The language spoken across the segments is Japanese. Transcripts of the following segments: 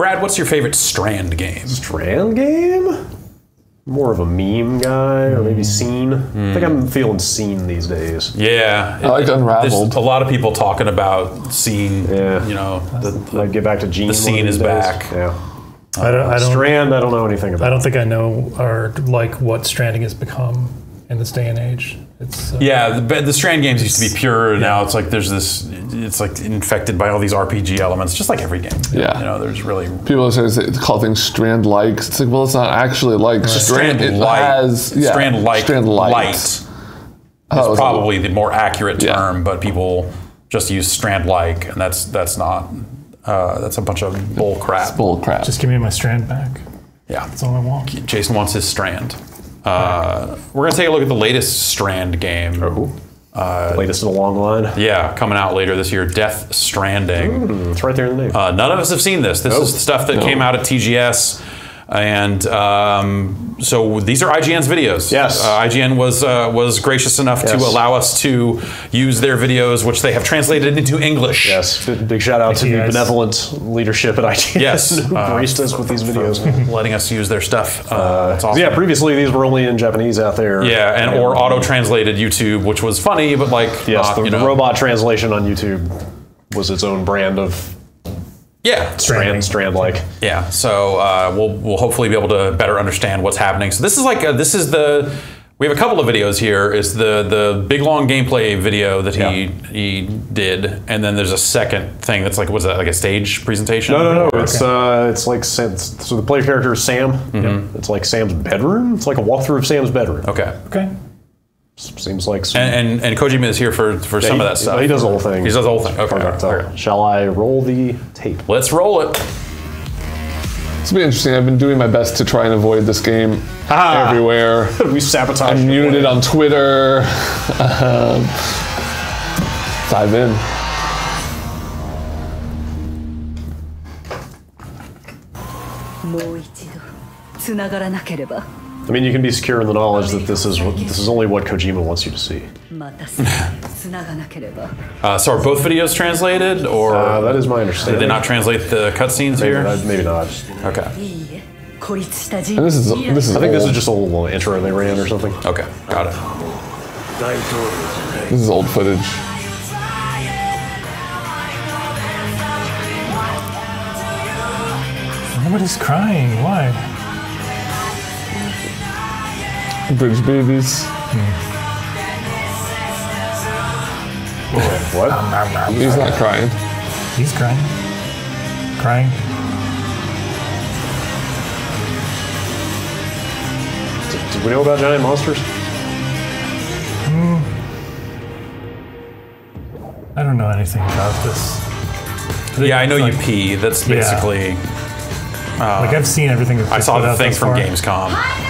Brad, what's your favorite Strand game? Strand game? More of a meme guy, or maybe hmm. scene. I think I'm hmm. feeling scene these days. Yeah, I like there's Unraveled. a lot of people talking about scene. Yeah. you know, the, Might get back to Gene. The scene one of is days. back. Yeah. I don't. I don't. Strand, I don't know anything about. I don't think I know or like what stranding has become in this day and age. It's uh, yeah. The, the Strand games used to be pure. Now it's like there's this. It's like infected by all these RPG elements, just like every game. Yeah. you know, there's really People say they call things strand like. It's like, well, it's not actually like strand. It light. has yeah, strand light. Strand light. light Oh, is it's probably the more accurate Yeah. term, but people just use strand like, and that's that's not. Uh, that's a bunch of bull crap. bull crap. Just give me my strand back. yeah. That's all I want. Jason wants his strand. Uh, we're gonna take a look at the latest Strand game. Oh. Latest in a long line. Yeah, coming out later this year, Death Stranding. It's right there in the name. Uh, none of us have seen this. This Nope. is stuff that No. came out at TGS. And um, so these are IGN's videos. Yes. uh, IGN was uh, was gracious enough to allow us to use their videos, which they have translated into English. yes. Big, big shout out to the guys. benevolent leadership at IGN Yes, who uh, graced us with these videos. letting us use their stuff. Uh, that's awesome. yeah, previously these were only in Japanese out there. Yeah, and or auto translated YouTube, which was funny, but like Yes, not, the, you the robot translation on YouTube was its own brand of Yeah, strand, strand like. Yeah, so uh, we'll we'll hopefully be able to better understand what's happening. So this is like a, this is the we have a couple of videos here. Is the the big long gameplay video that he Yeah. he did, and then there's a second thing that's like was that like a stage presentation? No, no, no. It's uh, it's like Sam- so the player character is Sam. Mm-hmm. It's like Sam's bedroom. It's like a walkthrough of Sam's bedroom. Okay, Okay. Seems like some, and, and and Kojima is here for for some he, of that stuff. He does the whole thing. He does the whole thing. Okay, Hard okay. Shall I roll the tape? let's roll it. It's been interesting. I've been doing my best to try and avoid this game Ah. everywhere. we sabotage. I the muted play. it on Twitter. um, dive in. I mean, you can be secure in the knowledge that this is this is only what Kojima wants you to see. Uh, so are both videos translated, or Uh, that is my understanding? did understanding. they not translate the cutscenes Maybe, here? not- maybe not. Okay, And this is this is I think this is just a little intro they ran or something. okay, got it. this is old footage. Nobody's crying. Why? British babies. What? He's not crying. He's crying. Crying. Did, did we know about giant monsters? Hmm. I don't know anything about this. Yeah, I know you pee. That's Yeah. basically. Like I've seen everything. That's I saw the out thing thus from far. Gamescom.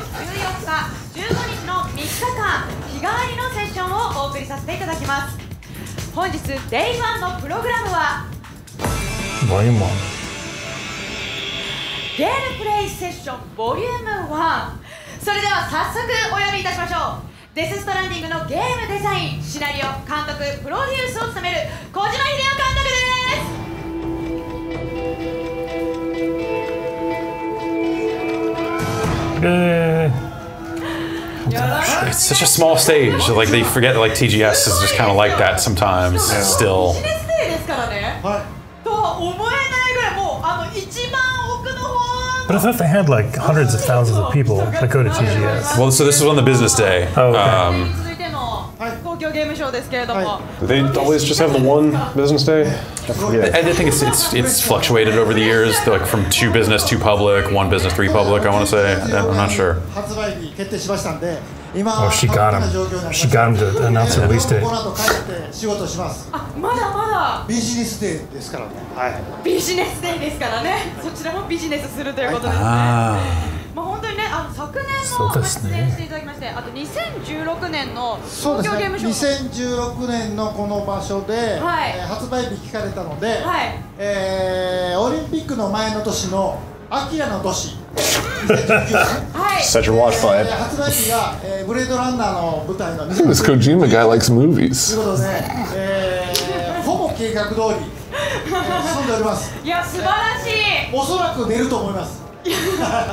日 Day1 のプログラムは.ゲームプレイセッションボリューム1それでは早速お呼びいたしましょうデスストランディングのゲームデザインシナリオ監督プロデュースを務める小島秀夫監督です Yay. It's such a small stage. Like they forget. Like TGS is just kind of like that sometimes. Still, ビジネスデーですからね、とは思えないぐらいもうあの一番奥の方 But I thought they had like hundreds of thousands of people that go to TGS. well, so this was on the business day. Oh, okay. Um, 続いての ましょうですけれども。Do they always just have the one business day? I. I think it's it's it's fluctuated over the years, like from two business, two public, one business, three public. I want to say. I'm not sure. Oh, oh she got him. She got him to announce the release date. あ、まだまだ。ビジネスデーですからね。はい。ビジネスデーですからね。そちらもビジネスするということですね。あ昨年も出演していただきまして、あと2016年のそうですね。東京ゲームショウの。2016年のこの場所で、はい。えー発売日聞かれたので、はい。えーオリンピックの前の年のアキラの年。2019年はい。Set your watch え by ー it. 発売日が、えーブレードランナーの舞台の I think this 2019 Kojima guy likes という movies. ことで、えーほぼ計画通り、えー進んでおります。いや素晴らしい。おそらく出ると思います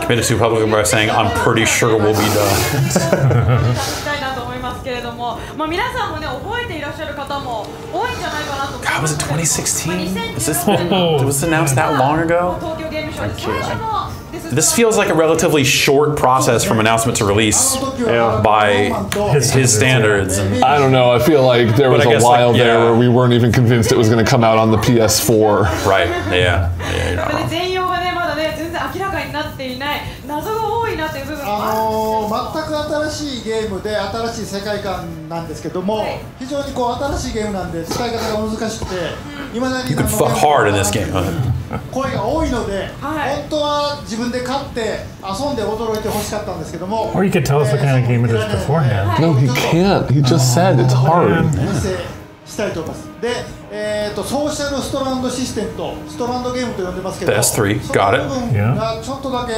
Committed to public by saying, I'm pretty sure we'll be done. したいなと思いますけれども、まあ皆さんもね覚えていらっしゃる方も多いんじゃないかなと思い God, ま was す it ので 2016? Was this, まあ2016 it was announced that long ago? 東京ゲームショウで最初の This feels like a relatively short process from announcement to release あの時は by ローマンと his standards. And I don't know. I feel like there But was I a guess, like, while there yeah. where we weren't even convinced it was going to come out on the PS4. right, yeah, yeah, you やっぱり know. のー、全く新しいゲームで新しい世界観なんですけども、はい。非常にこう新しいゲームなんで使い方が難しくて、いまだに You could あの fuck hard in this game. 声が多いので、はい。本当は自分で買って遊んで驚いてほしかったんですけども Or you could tell us what kind of game it is beforehand. No, he can't. He just said it's hard. したいと思います。で、えー、とソーシャルストランドシステムとストランドゲームと呼んでますけど The S3 そ got の it 部分がちょっとだけ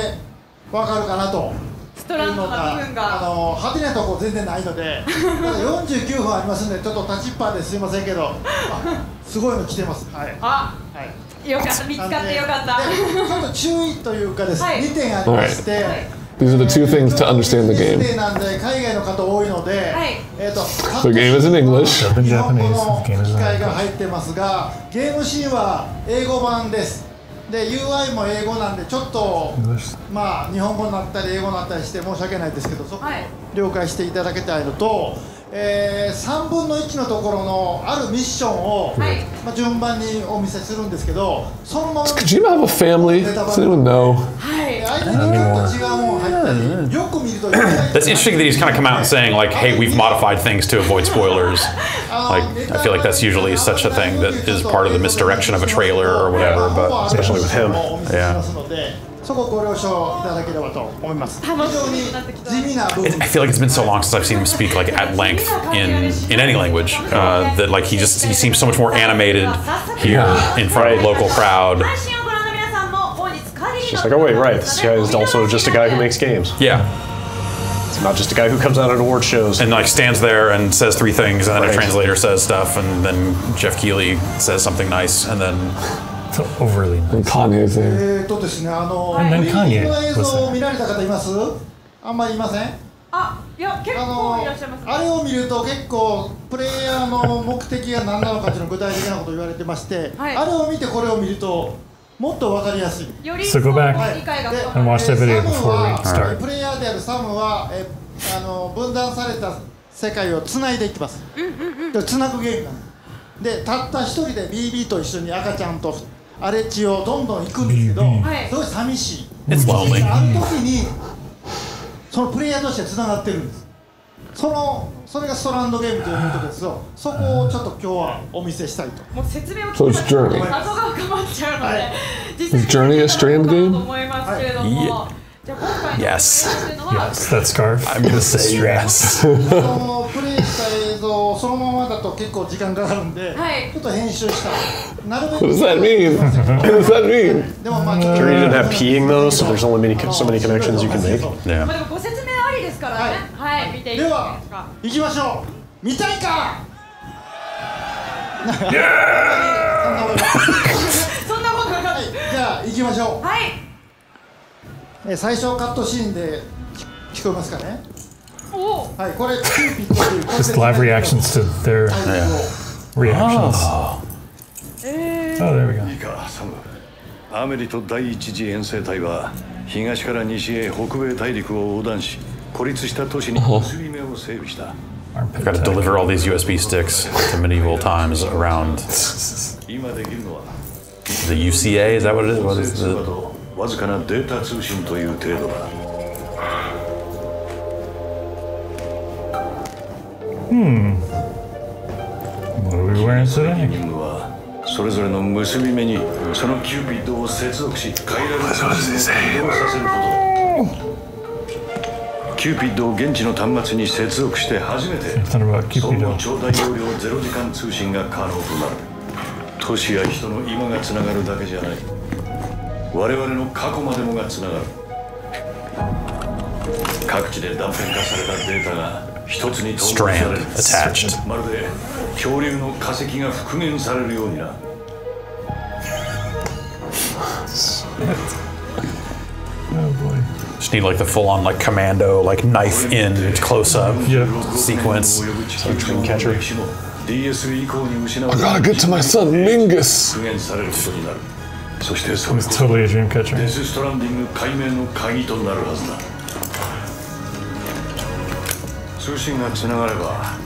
わかるかなとストランドな部分あがの派手なとこ全然ないのでた だ49分ありますんでちょっとタッチっぱですいませんけどあすごいの来てます。はい。あはい。よかった見つかってよかった。でちょっと注意というかですね、はい。2点ありまして、These are the two things to understand the game. ネなんで海外の方多いので、はい。えっ、と The game is in English. Japanese. の The game is 機 in English. で UI も英語なんでちょっと.まあ日本語になったり英語になったりして申し訳ないですけどそこはい了解していただきたいのと、え3分の1のところのあるミッションを、はいまあ、順番にお見せするんですけどそのまま Does Kojima have a family? Does anyone know? はい相手にちょっと違うもの入ったりよく見ると That's interesting that he's kind of come out and saying, like, hey, we've modified things to avoid spoilers. Like, I feel like that's usually such a thing that is part of the misdirection of a trailer or whatever, but Especially with him. Yeah. そこご了承いただければと思います。非楽しみ常にになってきた地味な部分 I feel like it's been so long since I've seen him speak like at length in in any language uh, that like he just he seems so much more animated here in front of a local crowd. 配信をご覧の皆さんも本日限りの Just like, oh wait, right, this guy is also just a guy who makes games. Yeah, It's not just a guy who comes out at award shows. and like stands there and says three things, and then a Right. translator says stuff, and then Jeff Keighley says something nice, and then So overly nice. And Kanye's there. えーとですね、あの、And then Kanye グの映 was 像 there. を見られた方います？あんまりいません？あいや結あの構いらっしゃいますねあれを見ると結構プレイヤーの目的が何なのかっていうのを具体的なことを言われてまして、はいあれを見てこれを見るともっと分かりやすい。より So go back 理解がで深ま and. プレイヤーであるサムはえあの分断された世界をつないでいってます。でつなぐゲームなんですでたった一人で BB と一緒に赤ちゃんと荒れ地をどんどん行くんですけど、BB はいすごい寂しい。ある時にそのプレイヤー同士でつながってるんです。そのそれがストランドゲームということですよ。そこをちょっと今日はお見せしたいと。もう説明を聞け Journey. で謎が深まっちゃうので、はい実 Is Journey a Strand game? と思いますけれども、はいじゃあ今回の Yes. プレイというのは Yes, that scarf. I'm gonna say yes. ままだと結構時間かかるんで、はいちょっと編集した。なるべ What く does that mean? What does that mean? でもまあちょっと Sure you didn't have peeing though, so there's only many, so many connections you can make? ま Yeah. あでもご説明ありですからね。はい、見ていきでまは。行きましょう見たいか？そんなことなかっはいじゃあ行きましょた。はい。うえ最初カットシーンで聞聞こえますかね？Just live reactions to their タイトルを reactions. Oh, there we go. いいかサムアメリと第一次遠征隊は東から西へ北米大陸を横断し孤立した都市に結び目を整備した Armpit Got to tech. deliver all these USB sticks to medieval times around 今できるのは the UCA. Is that what it is? What 通 is 話 the? とわずかなデータ通信という程度だ What are we wearing 任務はそれぞれの結び目にそのキューピッドを接続し変えられる通信を移動させる。ことキューピッドを現地の端末に接続して初めて。Something about 総合 Cupido. 超大容量0時間通信が可能となる都市や人の今がつながるだけじゃない我々の過去までもがつながる各地で断片化された。データが strand attached. Just need like the full-on like commando, like knife in close-up yeah. sequence. So dream catcher. I gotta get to my son, Mingus. He's totally a dream catcher. 通信がつながれば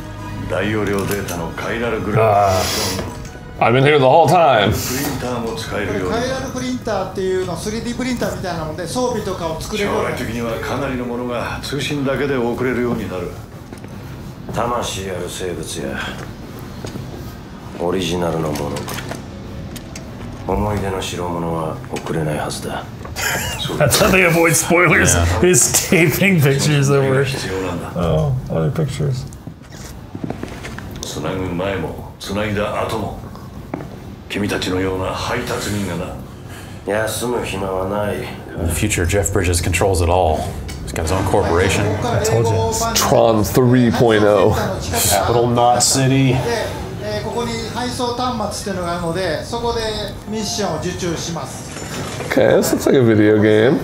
大容量データのカイラルグラフィック I've been here the whole time. プリンターも使えるように。カイラルプリンターっていうの 3D プリンターみたいなので装備とかを作れる将来的にはかなりのものが通信だけで送れるようになる。魂ある生物やオリジナルのもの。思い出の代物は送れないはずだ That's how they avoid spoilers. Is taping pictures それが over. 必要なんだ Oh, other pictures. つなぐ前もつないだ後も君たちのような配達人がな休む暇はない In the future, Jeff Bridges controls it all. He's got his own corporation. told you. Tron 3.0. Capital Knot City. で、えーここに配送端末っていうのがあるのでそこでミッションを受注します Okay, this looks like a video game.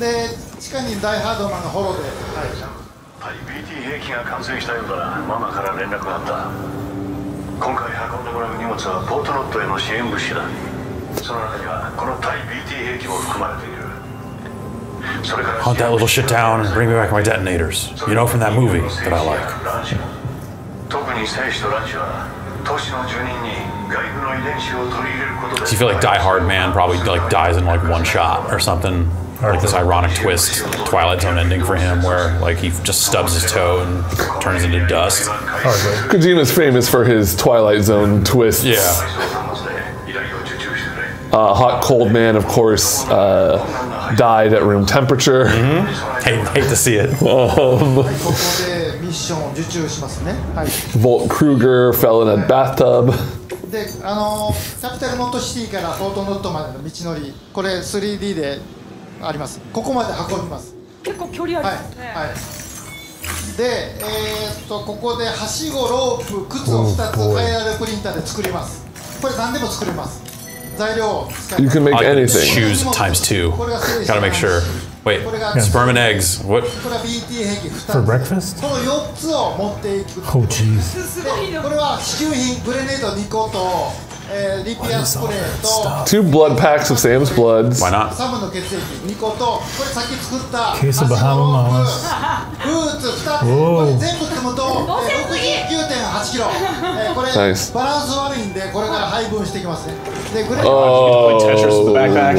で地下にダイハードマンがホロで、はい、はい BT 兵器が完成したようだなママから連絡があった今回運んでもらう荷物はポートノットへの支援物資だその中にはこの対 BT 兵器も含まれているそれから Hunt that little shit down and bring me back my detonators. You know from that movie that I like. 特に戦士とランチは都市の住人に So you feel like Die Hard Man probably like dies in like one shot or something. Like this ironic twist, Twilight Zone ending for him, where like he just stubs his toe and turns into dust. Hardly. Kojima's famous for his Twilight Zone twists. Yeah. Uh, hot Cold Man, of course, uh, died at room temperature. Mm-hmm. Hate, hate to see it. um, Volt Kruger fell in a bathtub. であのキャピタルノットシティからフォートノットまでの道のりこれ 3D であります。ここまで運びます。結構距離ありはいますね、はい。でえーっとここではしごロープ靴を2つカイラルプリンターで作ります。これ何でも作れます。材料を使い You ます。Can make anything. choose times two. Gotta make sure. Wait, これが sperm and eggs. What? これは BT 兵器2つ For breakfast? この4つを持っていく Oh, jeez. すごいなでこれは支給品グレネード2個と、 Two blood packs of Sam's Bloods. Why not? Case of Bahama Mamas. Nice. Oh, the backpack.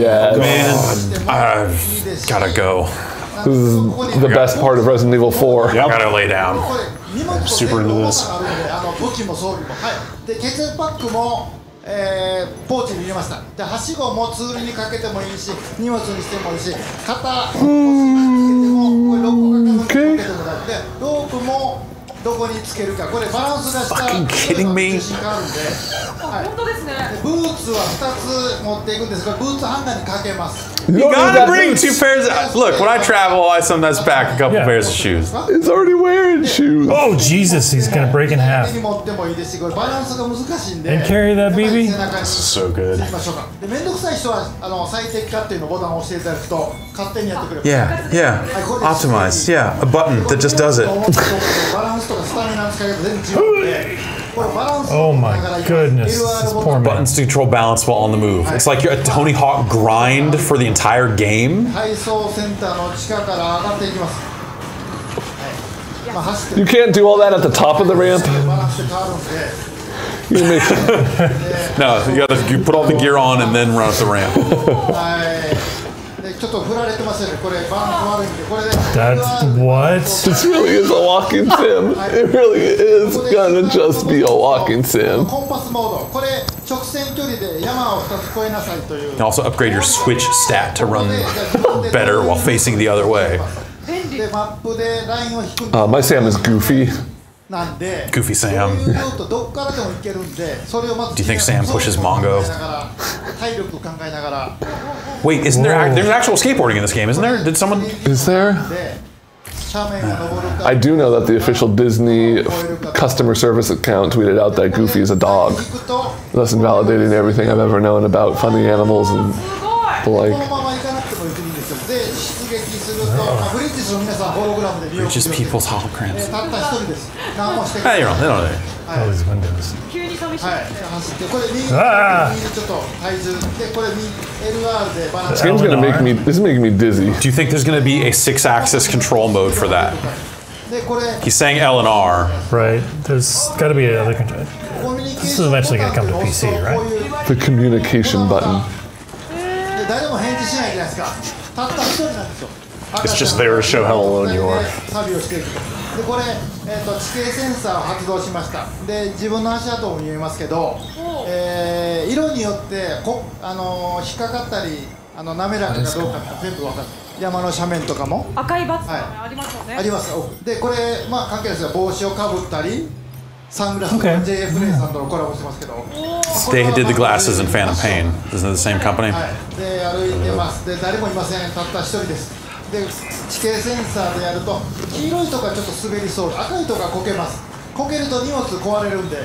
Yes. Man, I've gotta go. This is the best part of Resident Evil 4. Yep. I gotta lay down. Super into 重 this. あの武器も装備もはいで血液パックもえーポーチに入れましたではしごもツールにかけてもいいし荷物にしてもいいし肩腰につけてもこれ6個かけてもらってロープもどこにつけるかこれバランスがした Fucking kidding me? 重心変わるんであ本当ですねでブーツは2つ持っていくんですけどブーツハンガーにかけます You You don't need gotta that bring boots. two pairs. Of, look, when I travel, I sometimes pack a couple Yeah. pairs of shoes. He's already wearing shoes. Oh, Jesus. He's going to break in 手 half. に持ってもいいですしこれバランスが難しいんで And carry that, やっぱり BB? 背中に So good. 行きましょうかで面倒くさい人はあの最適化っていうのボタンを押していただくと勝手にやってくれます Yeah, yeah. Optimize. Yeah, a button that just does it. Oh my goodness. This poor man. Buttons to control balance while on the move. It's like you're a Tony Hawk grind for the entire game. You can't do all that at the top of the ramp. You no, you gotta you put all the gear on and then run up the ramp. That's what? This really is a walking sim. It really is gonna just be a walking sim. Also upgrade your switch stat to run better while facing the other way. Uh, my Sam is goofy. なんで Goofy Sam こういうルートどっからでも行けるんでそれをまず Do you think Sam pushes 考 Mongo? えながら体力考えながら Wait, isn't there ac- there's actual skateboarding in this game, isn't there? Did someone Is there? で斜面を登るか I do know that the official Disney customer service account tweeted out that Goofy is a dog, 引くと thus invalidating everything I've ever known about funny animals and すごい the この like. Oh. Just people's holograms. Hey, you're on. They don't know. Always windows. Ah. はい、走ってこれ右ちょっと体重でこれ LR game's gonna make me. This is making me dizzy. Do you think there's gonna be a six-axis control mode for that? He's saying L and R. Right. There's got to be another control. This is eventually gonna come to PC, right? The communication button. 誰も返事しないじゃないですか。たった一人なんですよ。It's just there to show how alone you are. 旅をしていく。とでこれ、えー、と地形センサーを発動しました。で自分の足跡も見えますけど、えー色によってこ、あのー引っかかったりあの滑らかかどうか全部分かる。山の斜面とかも。赤いバツねはい。ありますよね、あります。奥でこれまあ関係ないですが帽子をかぶったりサングラスと. JF レイさんとのコラボしてますけど。They did the glasses in Phantom Pain. Isn't it the same company? はい、で歩いてます。で誰もいません。たった一人ですで地形センサーでやると黄色いとこはちょっと滑りそう赤いとこはこけますこけると荷物壊れるんで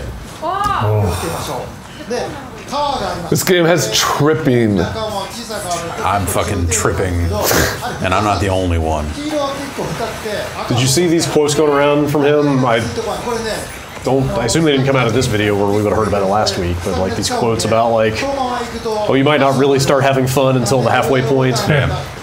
わあ気をつけましょうで川があります This game has tripping. 中も小さくある I'm fucking tripping, and I'm not the only one. 黄色は結構深くて赤 Did you see these quotes going around from him? I これね don't. I assume they didn't come out of this video where we would have heard about it last week. But like these quotes about like, このまま行くと oh, you might not really start having fun until the halfway point. Yeah.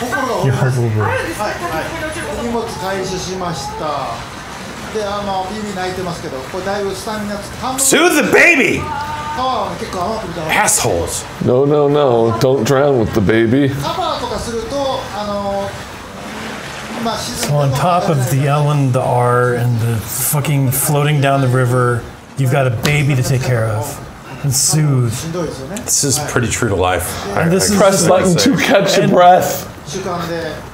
心が折 Your れま heart す will break. はいはい荷物回収しましたであの BB 泣いてますけどこれだいぶスタミナつ半分 Soothe the baby, 川はね結構甘く見た方が assholes. No, no, no! Don't drown with the baby. カバーとかするとあのまあ沈 So ん on でも top of the L and the R and the fucking floating down the river, you've got a baby to take care of and soothe. This is pretty true to life. I, this I, press button to catch your breath.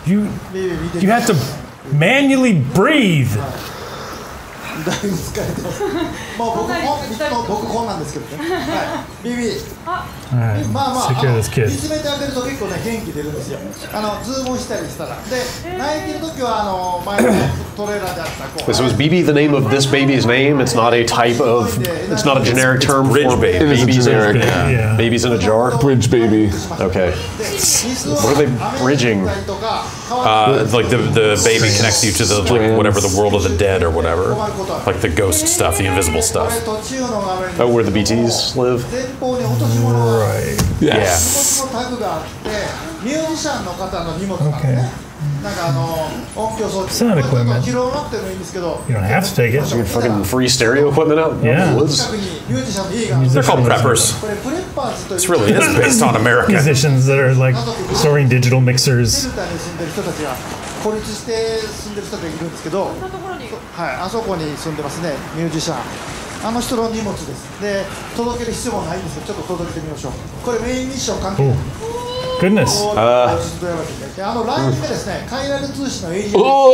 You you have to manually breathe. だいぶ疲れてます。もう僕も僕こんなんですけどね。はい。ビビ。 All right, まあまあ take care of this あの kid. 見つめてあげると結構ね元気出るんですよ。あのズームしたりしたら。で泣いてる時はあの前のトレーラーであったこう。 So is BB the name of this baby's name? It's not a type of. It's not a generic term bridge for baby. It is a babies in, generic Yeah. babies in a jar. bridge baby. Okay. で水を What are they bridging? 雨にとか Uh, it's like the the baby connects you to the like whatever the world of the dead or whatever, like the ghost stuff, the invisible stuff. Oh, where the BTs live? Right. Yes. Yeah. Okay. Sound equipment. You don't have to take it. Your fucking free stereo equipment out yeah. the woods. They're called preppers. It's really based on America. Musicians that are like storing digital mixers. はい、あそこに住んでますね。ミュージシャン。あの人の荷物です。で届ける必要もないんですけどちょっと届けてみましょう。これメインミッション関係。Oh, goodness. あで。あのラインがですね。海外通信のエリア Oh,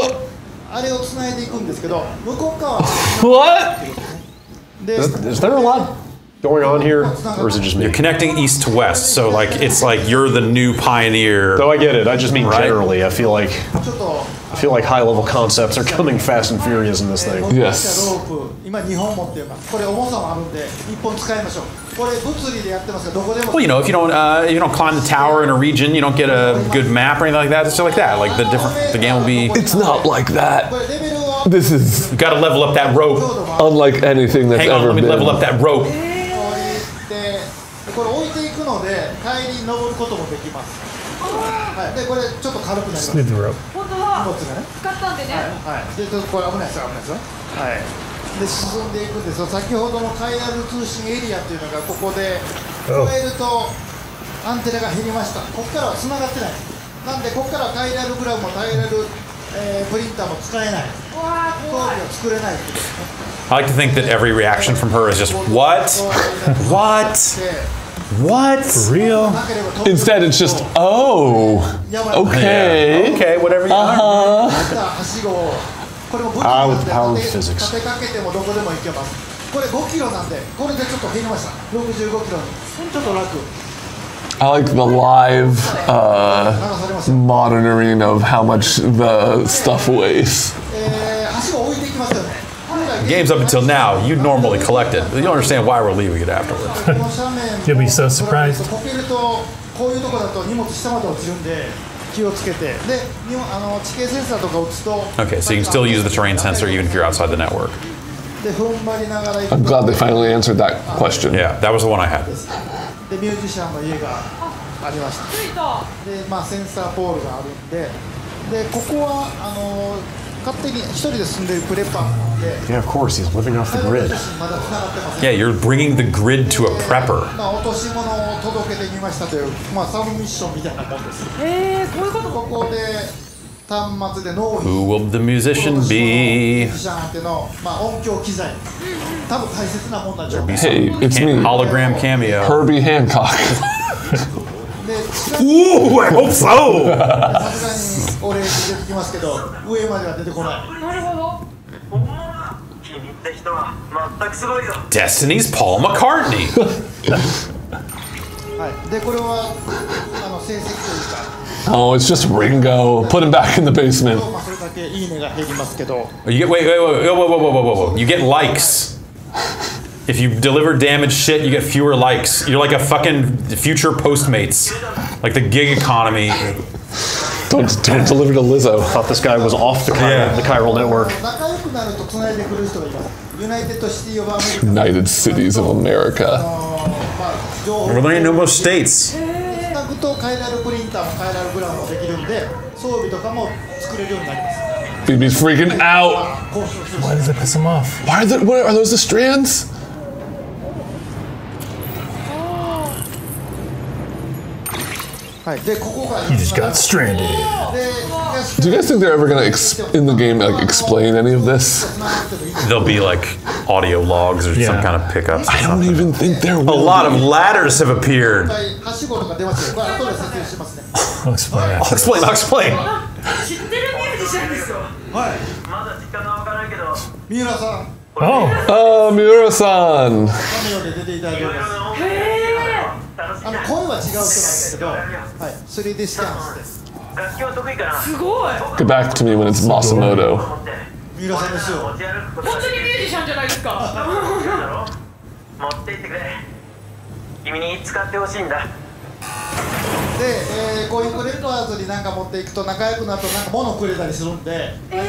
あれをつないでいくんですけど向こう側。what? で Is there a lot going on here, or is it just me? You're connecting east to west, so like it's like you're the new pioneer. Though I get it. I just mean right? generally. I feel like I feel like high level concepts are coming fast and furious in this thing. Yes. Well, you know, if you don't uh, you don't climb the tower in a region, you don't get a good map or anything like that. It's like that. Like the different the game will be. It's not like that. This is. You got to level up that rope. Unlike anything that's Hang on, ever let me been. level up that rope. 帰りに登ることもできます。はい。でこれちょっと軽くなります.本当だ。荷物がね。使ったんでね、はい、でちょっとこれ危ないですよ危ないですよ。はい。で進んでいくんですよ。先ほどのカイラル通信エリアっていうのがここでお超えるとアンテナが減りました。ここからは繋がってない。なんでここからはカイラルグラムもカイラル、えープリンターも使えない。うわい。作れないですね。I like to think that every reaction from her is just what, what, で what. Real? なければ飛ぶ Instead, it's just, oh, やばい okay. Okay, whatever you. Uh huh. はしごをこれも武器 Ah, なん with で power 立て physics. 立てかけてもどこでも行けますこれ5キロなんでこれでちょっと減りました65キロにちょっと楽 I like the live uh, 流されました monitoring of how much the stuff weighs. Games up until now, you'd normally collect it. You don't understand why we're leaving it afterwards. この斜面 You'll be so surprised. こけるとこういうとこだと荷物下まで落ちるんで気をつけてでにあの地形センサーとか打つと Okay, so you can still use the terrain sensor even if you're outside the network. で踏ん張りながら行く I'm glad they finally answered that question. Yeah, that was the one I had. でミュージシャンの家がありましたついたでまあセンサーポールがあるんででここはあの yeah, of course, he's living off the grid. Yeah, you're bringing the grid to a prepper. Who will the musician be? Hey, it's me. Hologram cameo. Herbie Hancock. で近く Ooh, I hope so. さすがにお礼に出てきますけど上までは出てこないなるほど君って人は全くすごいよ Destiny's Paul McCartney. はいでこれはあの成績というか Oh, it's just Ringo. Put him back in the basement. まあ、それだけいいねが減りますけど You get wait wait wait whoa whoa whoa whoa whoa whoa. You get likes. If you deliver damaged shit, you get fewer likes. You're like a fucking future Postmates, like the gig economy. Don't, don't deliver to Lizzo. Thought this guy was off the, Chi- Yeah. the chiral network. 仲良くなると繋いでくる人がいますユナイテッドシティ・オブ・アメリカ United Cities of America. の、まあ、情報 We're learning no more states. つなぐと変えられるプリンターも変えられるグラムもできるんで装備とかも作れるようになります BB's freaking out. 交渉する Why does it piss him off? Why are, the, what, are those the strands? He just got stranded. Do you guys think they're ever gonna in the game like explain any of this? There'll be like audio logs or yeah. some kind of pickups. I don't something. even think there will. A lot be. of ladders have appeared. I'll explain. I'll explain. I'll explain. Oh, uh, Miura-san. あの声は違う人なんですけど、はい、3D スキャンです。楽器は得意かな。すごい。Get back to me when it's Masamoto. 本当にミュージシャンじゃないですか。持って行ってくれ。君に使ってほしいんだで、えー、こういうコレクターズになんか持っていくと仲良くなるとなんか物くれたりするんでアイテムくれ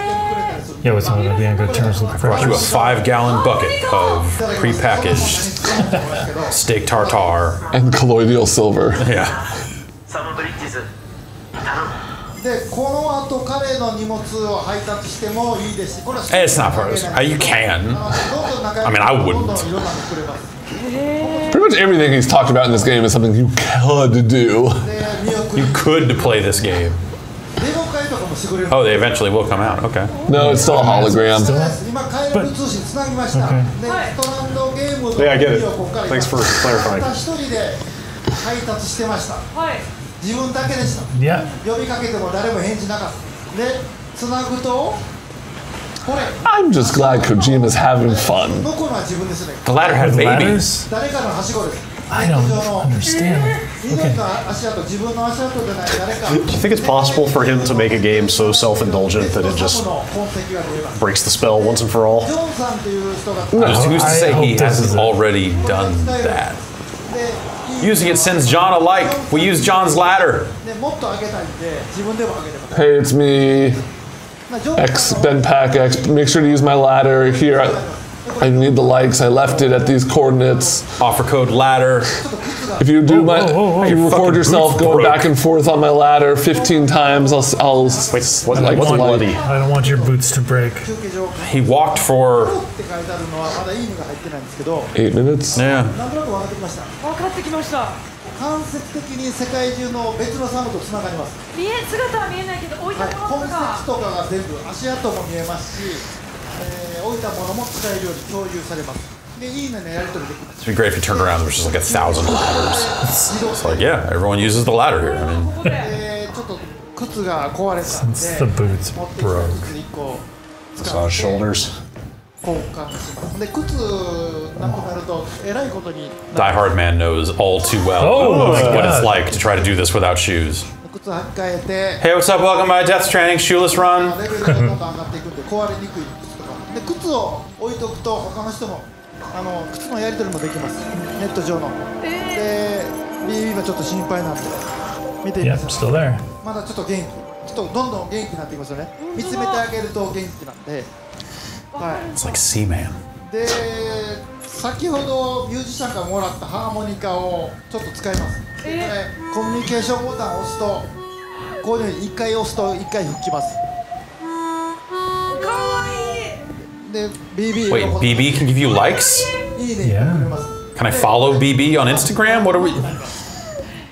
たりするんで yeah, what's one of the good terms looking for? Brought you a five-gallon bucket of prepackaged steak tartare. And colloidal silver. Yeah. サムブリッジズでこの後彼の荷物を配達してもいいですしこれは It's not personal. Uh, You can. あのどんどん仲良く I mean, I どん wouldn't. Pretty much everything he's talked about in this game is something you could do. You could play this game. Oh, they eventually will come out. Okay. No, it's still a hologram. But, okay. Yeah, I get it. Thanks for clarifying. Yeah. I'm just glad Kojima's having fun. The ladder had babies. I don't understand. Okay. Do you think it's possible for him to make a game so self-indulgent that it just breaks the spell once and for all? No, who's to say he hasn't already done that? Using it sends John a like. We use John's ladder. Hey, it's me. X Ben Pack X. Make sure to use my ladder here. I, I need the likes. I left it at these coordinates. Offer code ladder. If you do my, whoa, whoa. you record yourself going broke. back and forth on my ladder 15 times. I'll, I'll Wait, was like one bloody? I don't want your boots to break. He walked for eight minutes. Yeah. 間接的に世界中の別のサムとつながります見え姿は見えないけど置いたはい、もの痕とか跡とかが全部足跡も見えますし、えー置いたものも使えるように共有されますでいいねのやり取りできます It'd be great if you turned around. There was just like a thousand ladders. It's like yeah, everyone uses the ladder here. I mean, ここでえーちょっと靴が壊れたん Since the で boots broke. 靴1個使 Saw って shoulders. 交換します。で靴なくなるとえらいことに Die Hard Man knows all too well Oh what it's like to try to do this without shoes. Hey, what's up? Welcome to my Death Stranding shoeless run. レベルがどんどん上がっていくんで壊れにくい靴とか。で靴を置いとくと他の人もあの靴のやり取りもできます。ネット上の。で BB はちょっと心配なんで見てます still there. まだちょっと元気。ちょっとどんどん元気になってきますよね。見つめてあげると元気なんでは It's like Seaman. いで先ほどミュージシャンからもらったハーモニカをちょっと使いますでこれコミュニケーションボタンを押すとこういうふうに1回押すと1回吹きますかわいいで BB Wait, の BB can give you likes? いいね言ってくれます Can I follow BB on Instagram? What are we?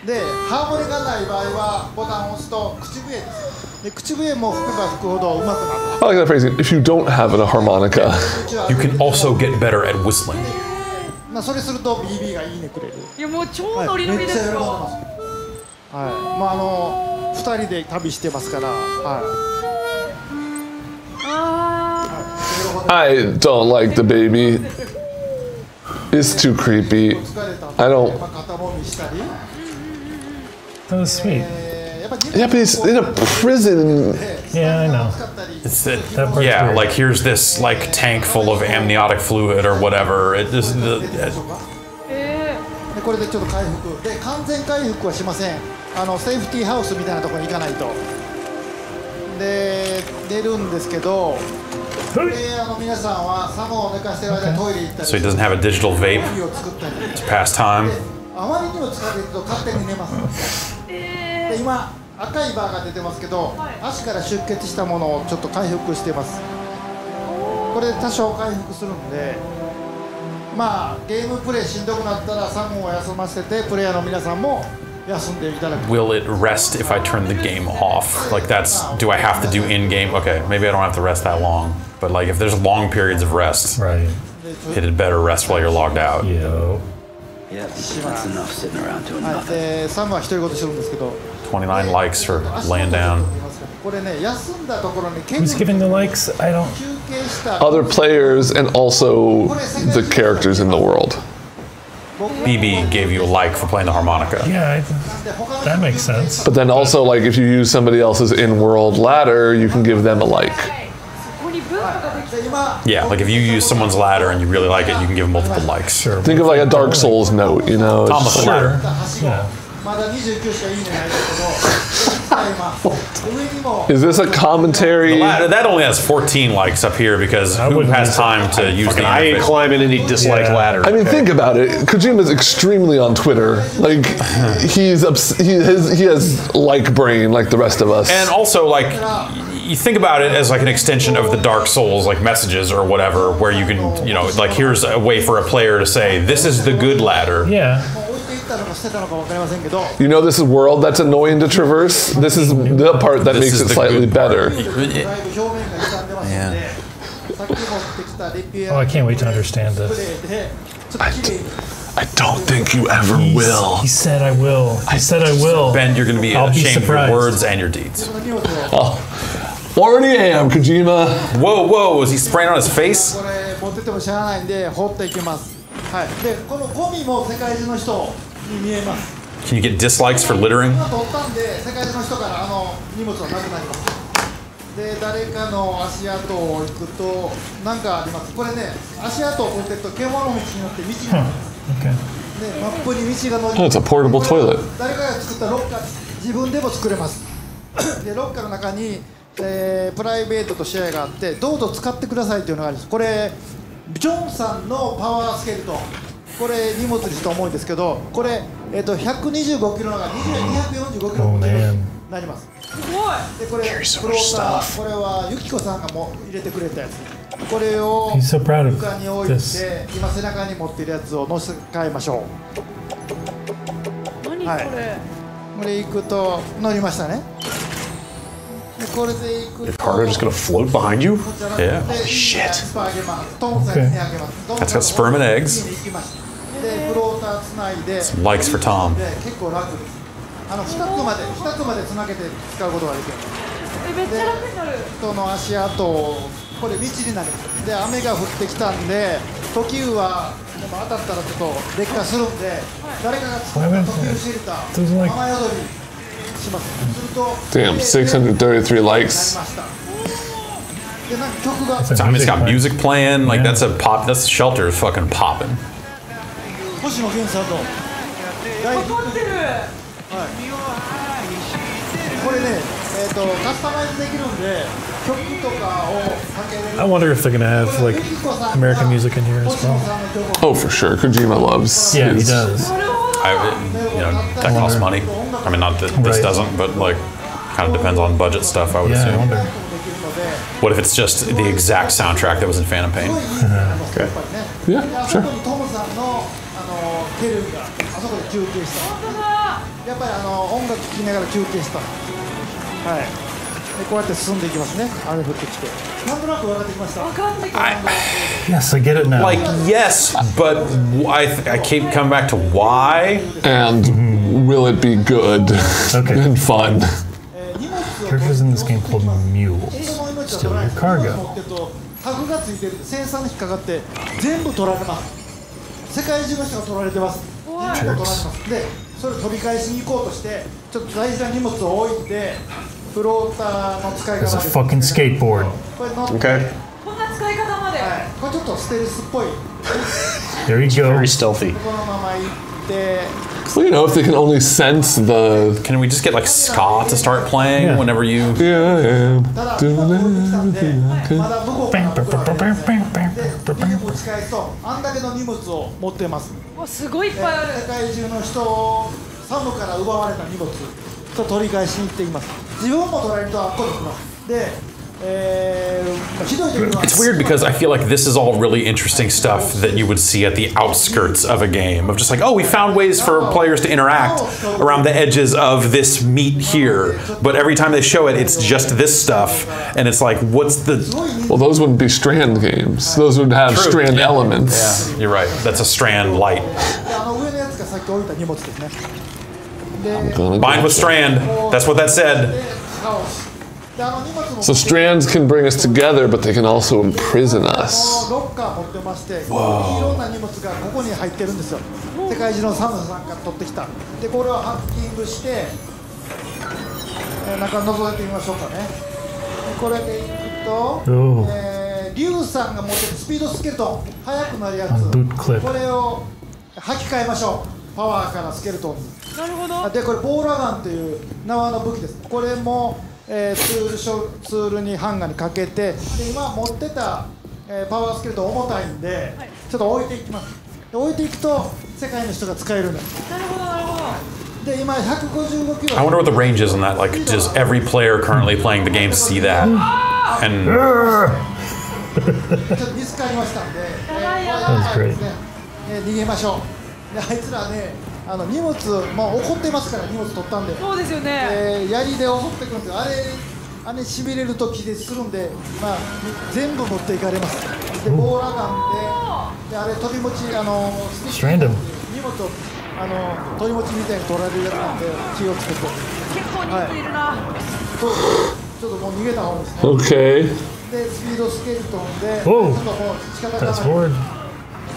でハーモニカがない場合はボタンを押すと口笛です で口笛も吹けば吹くほど上手くなる I like that phrasing. If you don't have a harmonica, うちは You can also get better at whistling. まあそれすると BB がいいねくれるいやもう超はいノリノリですめっちゃ喜んでますよはいまああの2人で旅してますからはいあ I don't like the baby. It's too creepy. 疲れたんで I don't- まあ肩もみしたり That was sweet. Yeah, but he's in a prison. Yeah, I know. It's it, that yeah, weird. like here's this like tank full of amniotic fluid or whatever. It just the. It, eh. これでちょっと回復で完全回復はしませんあのセーフティーハウスみたいなところに行かないとで出るんですけど So he doesn't have a digital vape to pass time. 赤いバーが出てますけど足から出血したものをちょっと回復してますこれで多少回復するんでまあゲームプレイしんどくなったらサモを休ませてプレイヤーの皆さんも休んでいただく Will it rest if I turn the game off? Like that's do I have to do in game? Okay, maybe I don't have to rest that long. But like if there's long periods of rest, Right. it had better rest while you're logged out. Yo. Yep, that's enough sitting around doing はい、nothing. 29 likes for laying down. Who's giving the likes? I don't. Other players and also the characters in the world. BB gave you a like for playing the harmonica. Yeah, I, that makes sense. But then also, like, if you use somebody else's in-world ladder, you can give them a like. Yeah, like if you use someone's ladder and you really like it, you can give multiple likes. Sure. Think of like a Dark Souls note, you know. Thomas sure. ladder. Yeah. まだ29しかいいねないですけど今上にも Is this a commentary? Ladder, that only has 14 likes up here because I who wouldn't has use it. time to use the Fucking, I ain't interface? climbing any dislike Yeah. ladder. I mean, think about it. Kojima's extremely on Twitter. Like, he's obs- he has he has like brain like the rest of us. And also, like, y- you think about it as like an extension of the Dark Souls, like messages or whatever, where you can, you know, like here's a way for a player to say, this is the good ladder. Yeah. 置いていったのか捨てたのか分かりませんけど you know, this is world that's annoying to traverse. This is the part that This makes is it the slightly good part. better. だいぶ表面が傷んでますのでさっき持ってきたリピ Oh, ア I can't wait to understand プ this. レイでちょっと綺麗に I don't think you ever will. He said I will. He said I will. Ben, you're going to be I'll be ashamed of your surprised. words and your deeds. この荷物を Already am, Kojima. Whoa, whoa, was he spraying on his face? これ持ってってもしゃあないんで放っていきますはいでこのゴミも世界中の人 に見えます Can you get dislikes for littering? で誰かの足跡を行くと何かありますこれね足跡を取っていくと獣道によって道があります Okay. ねマップに道が載 Oh, it's a portable これは toilet. 誰かが作ったロッカー自分でも作れますでロッカーの中に、えープライベートとシェアがあってどうぞ使ってくださいというのがありますこれジョンさんのパワースケルトンこれ荷物にして重いんですけどこれ、えっと125キロのが245キロ Oh, に.なりますすごいでこれフローター.これはユキコさんがもう入れてくれたやつこれを床に置いて.今背中に持ってるやつを乗せ替えましょ何はいこれ、うこれいくと乗りましたねでこれでいく Your と cargo just gonna float behind you? Yeah. で shit. スパあげますトンさんにあげますトン That's さ got ん sperm and eggs. でフローターつないで likes for Tom. で結構楽ですあの2つまで2つまでつなげて使うことができるえめっちゃ楽になる人の足跡をこれ道になるで雨が降ってきたんで時雨はでも当たったらちょっと劣化するんで誰かが作った時雨シェルター雨宿りしますすると Damn, 633 likes. でなんか曲が mean, it's got music playing. Like that's a pop. That's shelter is fucking popping. 星野源さんの大ヒット怒ってるこれね、えー、とカスタマイズできるんで曲とかをかけれる I wonder if they're gonna have like American music in here as 星野 well. さんの曲を Oh, for sure. Kojima loves. Yeah, he his- does. I, you know, that costs money. I mean, not that this Right. doesn't, but like, kind of depends on budget stuff. I would Yeah, I assume. wonder. できるので What if it's just the exact soundtrack that was in Phantom Pain? すごいいいねやっぱりね Yeah, で ケルンがあそこで休憩した本当だやっぱりあの音楽聴きながら休憩したはいでこうやって進んでいきますね雨降ってきてなんとなく分かってきましたわかんないけど Yes, I get it now. Like, yes, but I th- I keep coming back to why. And will it be good Okay. and fun? Characters in this game called mules. Steal your て cargo. タグがついてるセンサーに引っかかって全部取られます世界中の人が取られてます全部取られますでそれを取り返しに行こうとしてちょっと大事な荷物を置いてフローターの使い There's 方 a です fucking skateboard. これ乗って、 Okay. こんな使い方まで、はい、これちょっとステルスっぽい There you go. Very stealthy. このまま行って。 Well, you know, if they can only sense the. Can we just get like ska to start playing Yeah. whenever you? Yeah, I 持ち返すと、あんだけの荷物を持ってます。わすごいいっでぱいある世界中の人をサムから奪われた荷物と取り返しに行っています。自分も取られるとあっこに来ます。で、It's weird because I feel like this is all really interesting stuff that you would see at the outskirts of a game of just like, oh, we found ways for players to interact around the edges of this meet here. But every time they show it, it's just this stuff. And it's like, what's the. Well, those wouldn't be strand games, those would have True. strand yeah. elements. Yeah, you're right. That's a strand light. Bind with strand. That's what that said. でカオス。で、あの荷物も So strands can bring us together, but they can also imprison あ us. のロッカー持ってまして、いろんな荷物がここに入ってるんですよ。世界中のサムさんから取ってきた。で、これをハッキングして、えー中覗いてみましょうかね。でこれでいくと、えー、リュウさんが持ってるスピードスケルトン、速くなるやつ。これを履き替えましょう。パワーからスケルトンに。なるほどでこれボーラガンという縄の武器ですこれも、えーツールショツールにハンガーにかけてで今持ってた、えーパワースケルトン重たいんで、ちょっと置いていきます。で置いていくと世界の人が使えるんですなるほどなるほど。で今155キロ。I wonder what the range is on that. Like, does every player currently playing the game see that? And ちょっと見つかりましたんで、えーやばいやばい。これは That's great. あの荷物もう怒ってますから荷物取ったんで。そうですよね、えー槍で襲ってくるんですよ。あれあれしびれると気絶するんで、まあ、全部持っていかれます。でボーラガンでであれ飛び持ちあのスティック.荷物をあの取り持ちみたいに取られるやつなんで気をつけて。結構人数いるな、そう。ちょっともう逃げた方がいいですね。Okay. でスピードスケルトンでちおう。ょっともう仕方がない.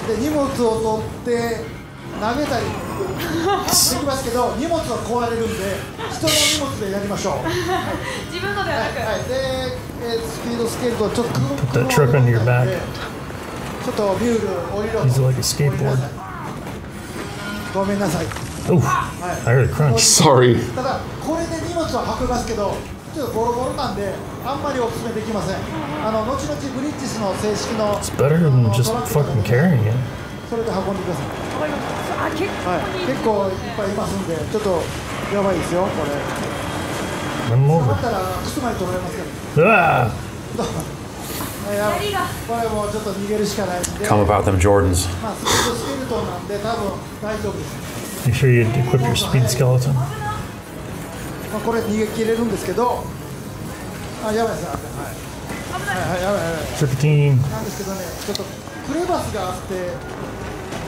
で荷物を取って投げたりできますけど荷物は壊れるんで人の荷物でやりましょう 自分のではなく、はい、で、えースピードスケールトンちょっと your back. ちょっとミュール降りろ He's like a skateboard. ごめんなさい Oof. I heard a crunch. Sorry. ただこれで荷物は運びますけどちょっとボロボロなんであんまりお勧めできませんあの後々ブリッジスの正式の Better than just fucking carrying it. それで運んでくださいわかりましたあ結構はい、結構いっぱいいますんで、ちょっとやばいですよ、これ。Them だ over. ったら、靴まで取られますから。Ah! はいや槍がこれもうちょっと逃げるしかないんで、Come about them Jordans. まあ、スピードスケルトンなんで、多分大丈夫です。Make sure you equip your speed skeleton. まあ、これ逃げ切れるんですけど、あ、やばいですね。はい、はい、はい、やばい、やばい。なんですけどね、ちょっとクレバスがあって、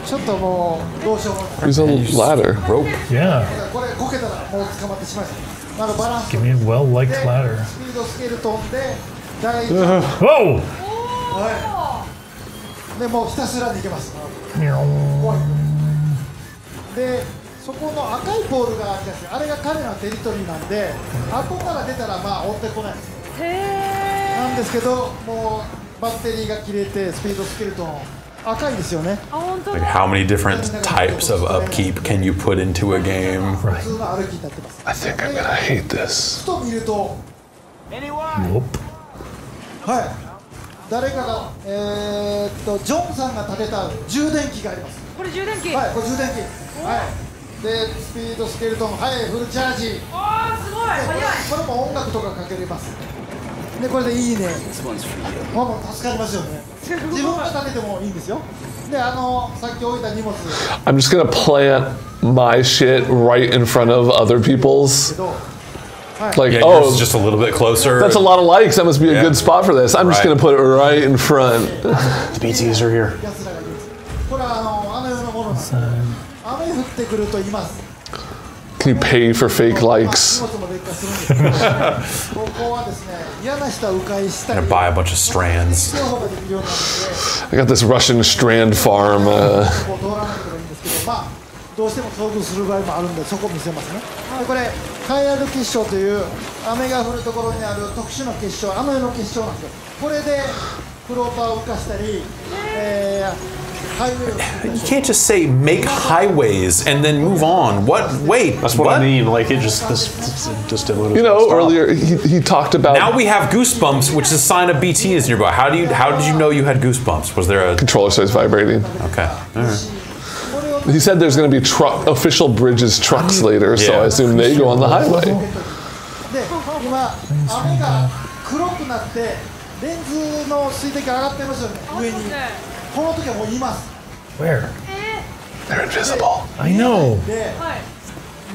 ちょっともうどうしようもない。He's on a ladder? Rope. Yeah. これこけたらもう捕まってしまいまバランス Give me a well liked で ladder. スピードスケルトンで第一 Whoa! はい。でもうひたすら逃げます。Meow. 怖い。で、そこの赤いボールがあるじゃないですか。あれが彼らのテリトリーなんで、後から出たらまあ追ってこないです。へなんですけど、もうバッテリーが切れてスピードスケルトン赤いですよね。あ本当 Like だ how many different types of upkeep can you put into a game? 普通の歩きになってます。I think I'm gonna hate this. Nope. はい。誰かが、えー、っと、ジョンさんが建てた充電器があります。これ充電器？はい、これ充電器。はい。で、スピードスケルトン、はい、フルチャージ。あーすごい早いこれも音楽とかかけれます。で、これでいいね。 This one's for you. まあもう助かりますよね。自分が立ててもいいんですよ。で、あの、さっき置いた荷物。 I'm just gonna plant my shit right in front of other people's. けど、 Like, Yeah, oh, yours is just a little bit closer. that's a lot of likes. That must be a Yeah. good spot for this. I'm just Right. gonna put it right in front. The BTs are here. You pay for fake まあ likes? Gonna buy a bunch of strands. 情報ができるようになるので、I got this Russian strand farm. Uh, こう通らなければいいんですけど、まあ、どうしても遭遇する場合もあるんで、そこ見せますね。でこれ、カイアル結晶という雨が降るところにある特殊な結晶、あの世の結晶なんですよ。これでフローターを浮かしたり、えー、ハイウェイを作ったり You can't just say make highways and then move on. What? Wait. That's what, what? I mean. Like it just this, this just didn't. you know, earlier he, he talked about Now we have goosebumps, which is a sign of BT is nearby. How do you? How did you know you had goosebumps? Was there a? controller starts vibrating. Okay. All right. これを He said there's going to be truck official bridges trucks later, so Yeah. I assume they go on the highway. で今雨が黒くなってレンズの水滴が上がってますよね上に この時はもういます Where? They're invisible. I know. ではい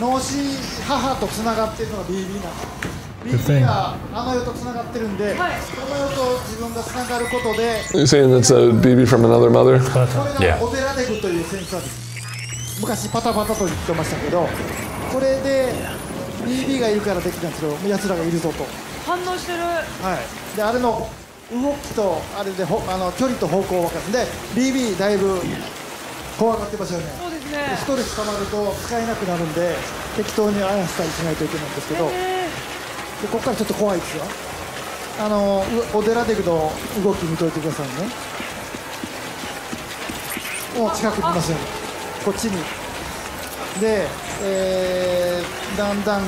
脳死母とつながってるのが BB なんです Good BB thing. があの世とつながってるんで、はいこの世と自分がつながることで You're saying that's a baby from another mother? こ.れ Yeah. がオデラデグというセンサーです昔パタパタと言ってましたけどこれで BB がいるからできたんですけど奴らがいるぞと反応してるはい、であれの動きとあれでほあの距離と方向を分かる。んで BB だいぶ怖がってますよね。そうですでね。ストレス溜まると使えなくなるんで適当にあやしたりしないといけないんですけどでえ。ここからちょっと怖いですよ。あのうオデラデグの動き見といてくださいね。もう近くにいますよねこっちに。で、えーだんだん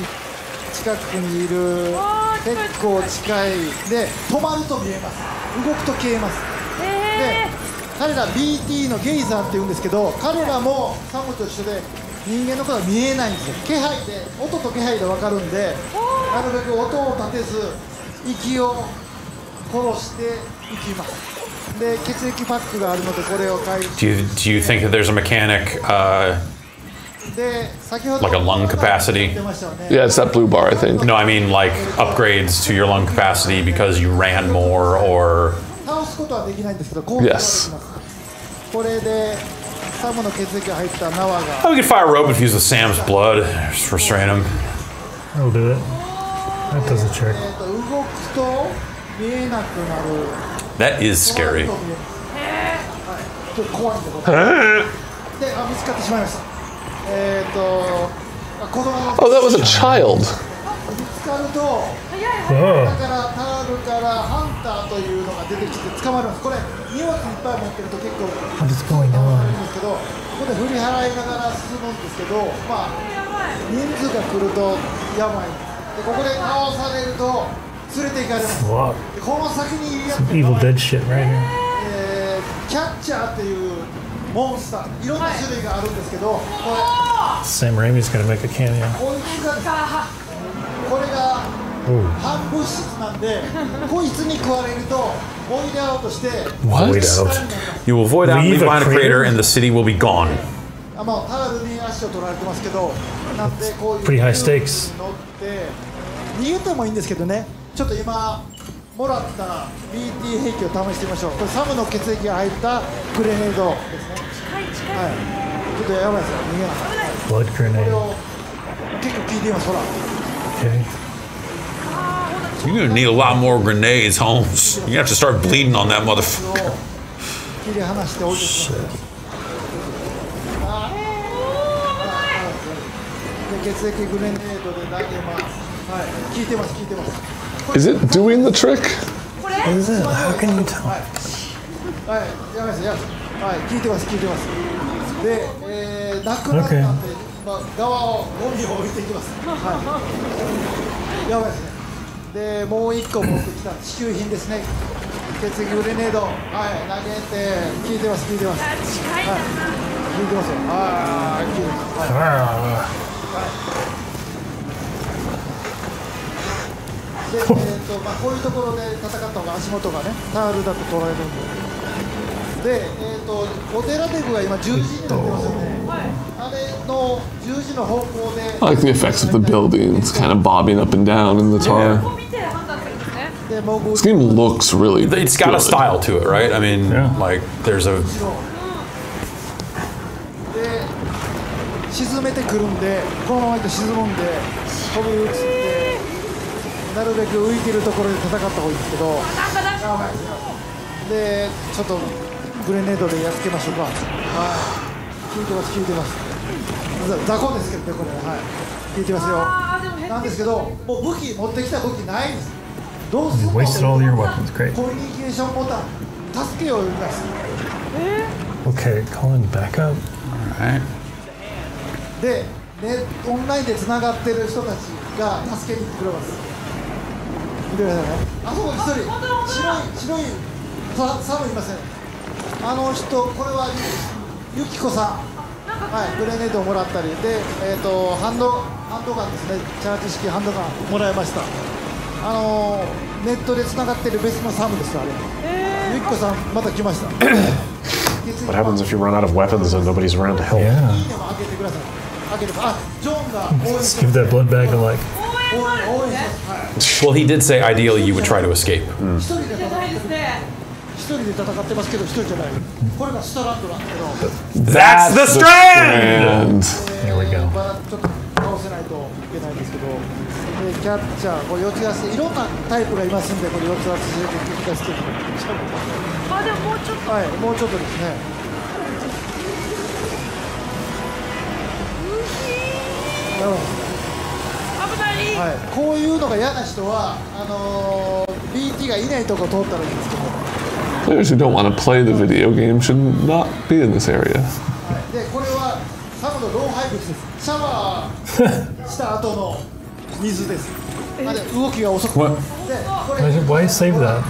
近くにいる結構近い。で止まると見えます。動くと消えます。ー、でえ彼ら BT のゲイザーって言うんですけど彼らもサムと一緒で人間のことは見えないんですよ。気配で音と気配で分かるんでなるべく音を立てず息を殺していきます。で血液パックがあるのでこれを回 Do you do you think that there's a mechanic? Uh, Like a lung capacity? Yeah, it's that blue bar, I think. No, I mean like upgrades to your lung capacity because you ran more or. Yes. Oh, we could fire a rope infused with Sam's blood, just restrain him. I'll do it. That does a trick. That is scary. Oh, that was a child. 見つかると Oh. だからタールからハンターというのが出てきて捕まるんですこれ荷物いっぱい持ってると結構 What is going い on? るんですけどここで振り払いながら進むんですけどまあ人数が来るとやばいここで倒されると連れて行かれこの先にいるやつ Evil Dead shit right here. えーキャッチャーっていうモンスターいろんな種類があるんですけどこれ Sam Raimi's gonna make a cameo. こいつがこれが Ooh. 反物質なんでこいつに食われるとボイドアウトして What? Wait out. You will avoid out, Leave leave a behind a crater, crater? and the city will be gone. あまあタールに足を取られてますけどなんでこういう Pretty high stakes. 乗って逃げてもいいんですけどねちょっと今 もらった BT 兵器を試してみましょうこれサムの血液が入ったグレネードですねはいちょっとやばいですよ逃げなさい Blood これ grenade. を結構効いていますほら Okay. You're gonna need a lot more grenades, Holmes. You're gonna have to start bleeding on that こ motherfucker. れを切り離して置いてきますあで血液グレネードで投げますはい効いてます効いてます Is it doing the trick? What is it? How can you tell? はい、やばいです、やばいです。はい、聞いてます、聞いてます。で、えー、なくなったんで、まあ、側をゴミを置いていきます。はい。やばいですね。で、もう一個持ってきた支給品ですね。血液グレネード、はい、投げて、聞いてます、聞いてます。はい、聞いてますよ。はい、聞いてます。はい。Ah. で、えーとまあ、こういうところで戦った方が足元がね、タールだと取られるんで。で、えー、とお寺デブが今十字になってますよね。あれの十字の方向で、I like the effects of the buildings kind of bobbing up and down in the tar. This game looks really It's got a good. style to it, right? I mean, Yeah. like there's a で沈めてくるんで、このままいくと沈むんで、飛び移って、なるべく浮いてるところで戦った方がいいんですけど、で、ちょっとグレネードでやっつけましょうか。はい、効いてます、効いてます。ざ雑魚ですけどね、これ、はい、効いてますよ。なんですけど、もう武器持ってきた武器ないんです。どうする. Great. コミュニケーションボタン、助けを呼びます。Okay, calling backup. right. で、ね、オンラインでつながってる人たちが助けに来てくれます。見てくださいね。あそこ一人、白い、白いササムいません。あの人、これはゆゆきこさん。はい、グレネードをもらったり、で、えっ、と、ハンド、ハンドガンですね。チャージ式ハンドガンもらいました。あのーネットでつながってる別のサムです、あれ。えーゆきこさん、また来ました。What happens if you run out of weapons and nobody's around to help? Yeah. Let's give that blood bag a like. Well, he did say ideally you would try to escape. 一人で戦ってないですね一人で戦ってますけど一人じゃないこれがスタランドなんですけど That's the strand! And There we go. まだちょっと倒せないといけないんですけどでキャッチャーこれ四つ足いろんなタイプがいますんでこれ四つ足で敵出してるあでももうちょっとはいもうちょっとですねなるほ危ないどはい、こういうのが嫌な人はあのー BT がいないとこ通ったらいいんですけど players who don't want to play the video game should not be in this area. でこれはサムの老廃物ですシャワーした後の水です動きが遅く What? でこれ Why- why save that?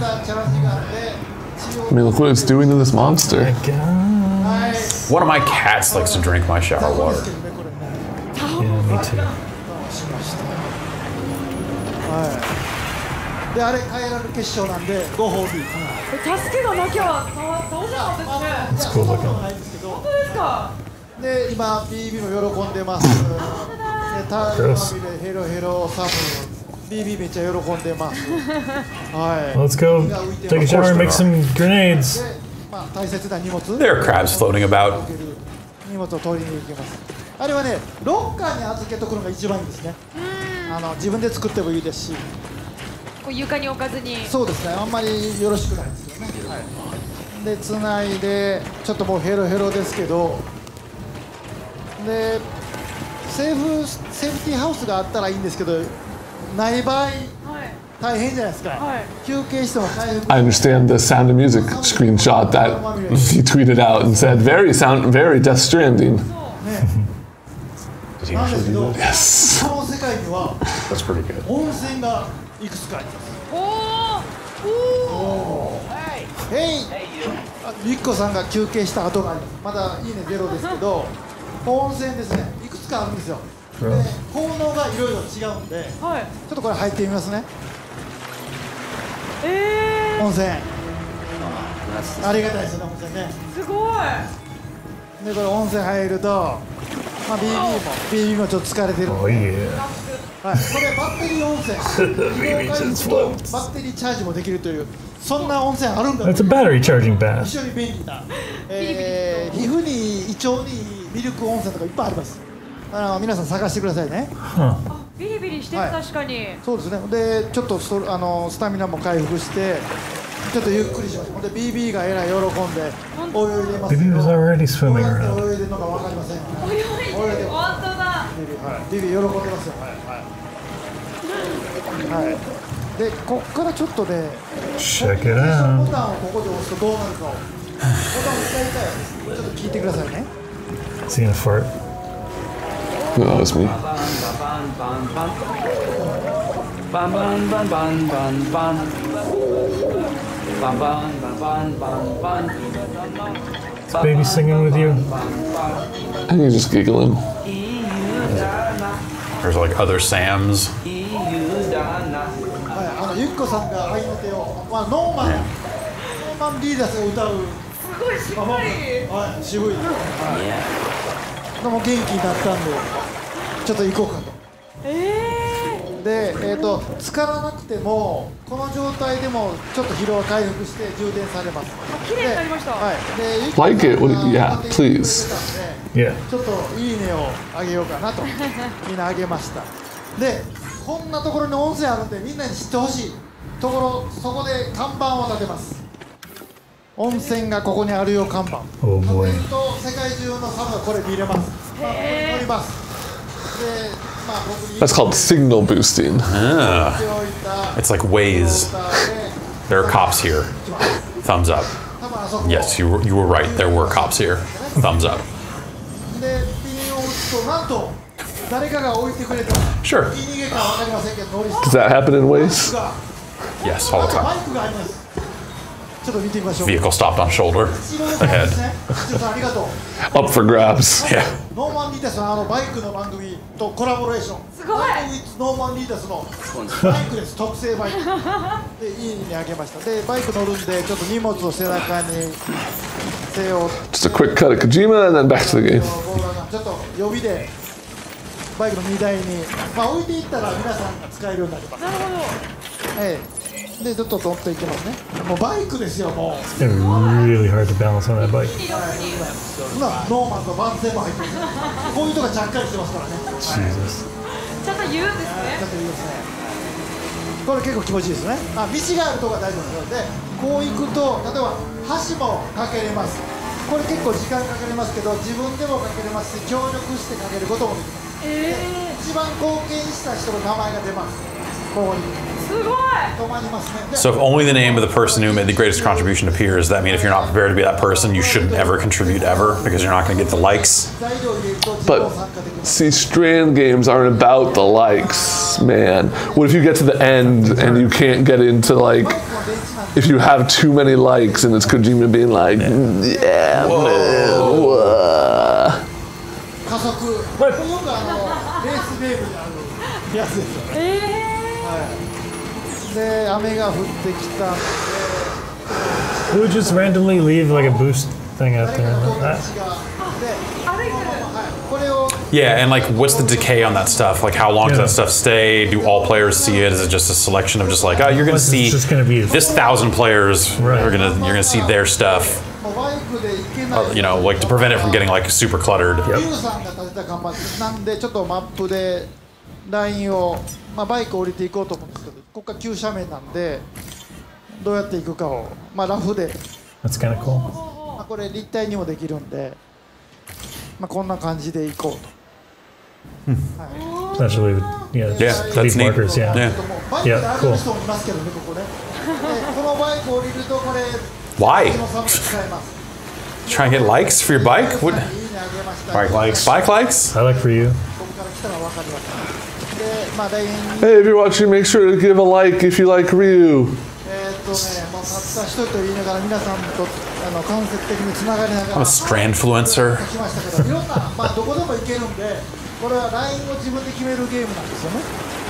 I mean, look what it's doing to this monster. One of my cats likes to drink my shower water. Yeah, me too. はい。であれ変えられる決勝なんでご褒美、はい助けがなきゃ倒倒せなかったですね。ないんですけど本当ですか。で今 BB も喜んでます。でタールまみれヘロヘロサム。BB めっちゃ喜んでます。はい。Let's go. take a shower and make some grenades. で、まあ、大切な荷物。There are crabs floating about. 荷物を取りに行きます。あれはねロッカーに預けとくのが一番いいですねあの自分で作ってもいいですし。こう床に置かずに。そうですね。あんまりよろしくないですよね、はい、でつないでちょっともうヘロヘロですけど。でセーフセーフティーハウスがあったらいいんですけどない場合はい。大変じゃないですか、はい。休憩しても大変。I understand the Sound of Music screenshot that he tweeted out and said, "Very sound, very Death Stranding." ね Did he. 界界には That's pretty good. 温泉がいくつかあります。おおへいあゆっこさんが休憩した後がありますまだいいねゼロですけど温泉ですね。いくつかあるんですよ。で効能がいろいろ違うんでちはい。ょっとこれ入ってみますね。え温泉。ありがたいですね温泉ね。ー、すごい。でこれ温泉入るとまあ BB も BB もちょっと疲れてる。んで Oh yeah. はい、これバッテリー温泉疲労回復とバッテリーチャージもできるというそんな温泉あるんだ That's a battery charging 非 bath. 常に便利な、えー皮膚に胃腸にいいミルク温泉とかいっぱいあります。あの皆さん探してくださいね。Huh. ビリビリしてる、はい。確かに。そうですね。でちょっとストあのスタミナも回復してちょっとゆっくりしますほんで BB がえらい喜んでお湯入れますけ Baby ど was already swimming around. お湯入れるのか分かりません泳いでる本当だ BB 喜んでますよはいはい、はい、でこっからちょっとね Check it ボ out. タンをここで押すとどうなるかをボタンを使いたいちょっと聞いてくださいね Is he gonna fart? No, it's me. Bun bun bun bun bun bun. Bun bun bun bun bun bun. Is baby singing with you? I think he's just giggling. There's like other Sams. はい、あのゆっこさんが合いの手を、まあ、ノーマン、ノーマンリーダースが歌う、すごいしっかりはい、渋い、はい、でも元気になったんで、ちょっと行こうかと。えで、えー、と浸からなくても、この状態でもちょっと疲労が回復して充電されます。綺麗になりましたではい、で Like it? Yeah, please. Yeah. ちょっといいねをあげようかなとみんなあげましたでこんなところに温泉あるんでみんなに知ってほしいところそこで看板を立てます温泉がここにあるよ看板 Oh. 立てると世界中のサブがこれ見れます、まあ、乗りますで That's called signal boosting. Ah. It's like ways. there are cops here. Thumbs up. Yes, you were, you were right. There were cops here. Thumbs up. Sure. Does that happen in ways? Yes, all the time. Vehicle stopped on shoulder. 後ろの方ですね一郎さんありがとう。Up for grabs. Yeah. ノーマンリーダスのあのバイクの番組とコラボレーション。すごい。ノーマンリーダスのバイクです。特製バイク。でいいねあげました。でバイク乗るんでちょっと荷物を背中に背負って。Just a quick cut of Kojima and then back to the game. ちょっと予備でバイクの荷台に、まあ、置いていったら皆さんが使えるようになります。なるほど。ええでちょっと取っていきますね。もうバイクですよもう。It's gonna be really hard to balance on that bike. ほなノーマンと番宣も入ってるこういうとこちゃっかりしてますからね。Jesus. ちゃんと言うんですね。ちょっといいですね。これ結構気持ちいいですね。あ道があるとこが大事ですのでこう行くと例えば橋もかけれます。これ結構時間かかりますけど自分でもかけれますし協力してかけることもできます。え一番貢献した人の名前が出ます。ここに So if only the name of the person who made the greatest contribution appears, that means if you're not prepared to be that person, you shouldn't ever contribute ever because you're not going to get the likes. But see, strand games aren't about the likes, man. What if you get to the end and you can't get into like? If you have too many likes and it's Kojima being like, yeah, yeah Whoa. man. Whoa. で雨が降ってきたんで Who would just randomly leave like a boost thing out 誰 there? かの That- 友達がでー、歩いてるはいこれを Yeah, and like, what's the decay on that stuff? Like, how long does Yeah. that stuff stay? Do all players see it? Is it just a selection of just like, oh, you're going to Unless it's see just gonna be- this thousand players Right. are gonna you're going to see their stuff. もうバイクで行けない Uh, you know, like to prevent it from getting like super cluttered. リ こここから急斜面なんでどうやって行くかを、まあ、ラフで、That's kind of cool. まあ、これ立体にもできるんで、まあ、こんな感じで行こうと。Essentially, yeah, Yeah, just that's leave neat. markers. Yeah. Yeah. もうバイクで歩く人もいますけどね、ここね。でこのバイク降りるとこれ、Why? このサブ使えます。Try and get likes for your bike? What? いいねあげました。Bike likes? Bike likes? I like for you. ここから来たら分かります。まあ LINE Hey, if you're watching, make sure to give a like if you like Ryu. えーっとね、まあ、たった一人と言いながら皆さんとあの間接的につながりなが I'm ら a Strandfluencer. 書きましたけどいろんな、まあ、どこでも行けるんでこれは LINE を自分で決めるゲームなんですよね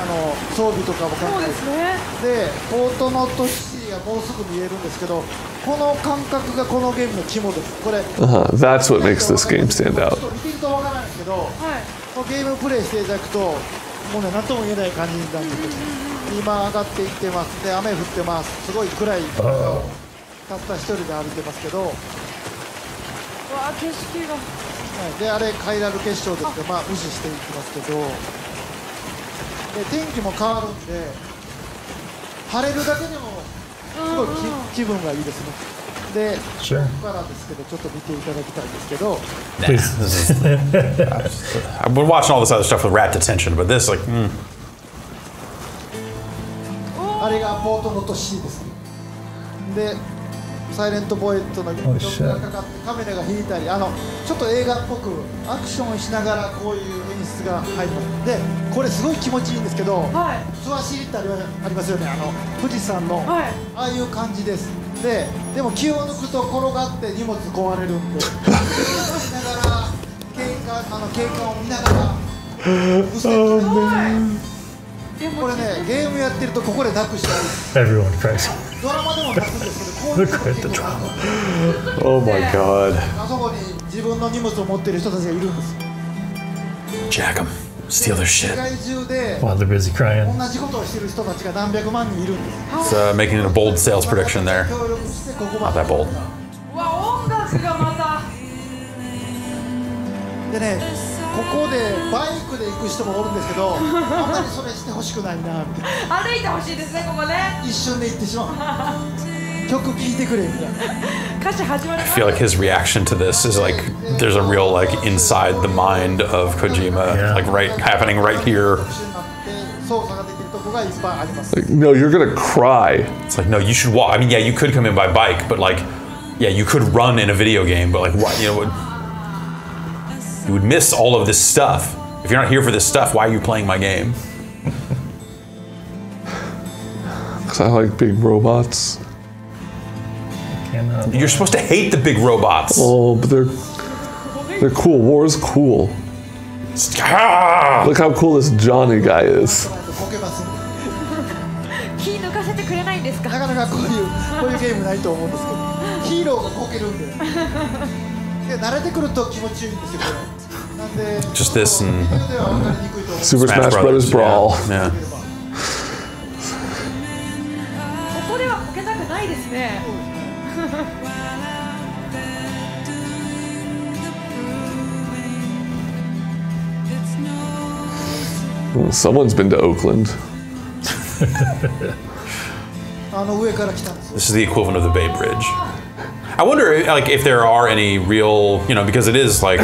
あの装備とかも考そうえですねてでポートノットシティがもうすぐ見えるんですけどこの感覚がこのゲームの肝ですこれ Uh huh. That's what makes this game stand ちょ out. っと見てるとわからないんですけどはいこのゲームプレイしていただくと もうね何とも言えない感じになってくる今上がっていってます。で雨降ってます。すごい暗い。たった一人で歩いてますけど、はわあ景色が。い、であれカイラル結晶ですけどまあ無視していきますけど。で天気も変わるんで晴れるだけでもすごい気気分がいいですねで Sure. ここからですけどちょっと見ていただきたいんですけど。I've been watching all this other stuff with rapt attention, but this, like, mm, あれがポートノット C ですでサイレントボイトの曲 Oh, が.かかってカメラが引いたりあのちょっと映画っぽくアクションしながらこういう演出が入ります。でこれすごい気持ちいいんですけどはい。諏訪シリってありありますよね。あの富士山の、はい。ああいう感じですででも気を抜くと転がって荷物壊れるんでしながらあのを見ながらこれねゲームやってるとここでなくしたり Everyone cries. ドラマでも出すんですけどこういう. Oh my god. あそこに自分の荷物を持ってる人たちがいるんです jack steal their 世 shit. While they're busy crying. 同じことをしてる人たちが何百万人いるんです It's uh, making a bold sales prediction there. Not で that bold. うわ音楽がまたでねここでバイクで行く人もおるんですけどあんまりそれしてほしくないなみたいな歩いてほしいですねここね一瞬で行ってしまう 曲聴いてくれみたいな歌詞始まり I ます feel like his reaction to this is like there's a real like inside the mind of Kojima, Yeah. like right happening right here. 一緒になって操作ができるとこがいっぱいあります Like, no, you're gonna cry. It's like no, you should walk. I mean, yeah, you could come in by bike, but like, yeah, you could run in a video game, but like, what you know, what, you would miss all of this stuff. If you're not here for this stuff, why are you playing my game? Cause I like big robots. Cannot. You're supposed to hate the big robots. Oh, but they're they're cool. War is cool. Ah! Look how cool this Johnny guy is. こけますんで気抜かせてくれないんですかなかなかこういうこういうゲームないと思うんですけどヒーローがこけるんでで慣れてくると気持ちいいんですよこれなんで Just this and ビデオでは分かりにくいと思うんです Super Smash, Brothers, Brawl. Yeah. yeah. ここではこけたくないですね well, someone's been to Oakland. this is the equivalent of the Bay Bridge. I wonder, like, if there are any real, you know, because it is like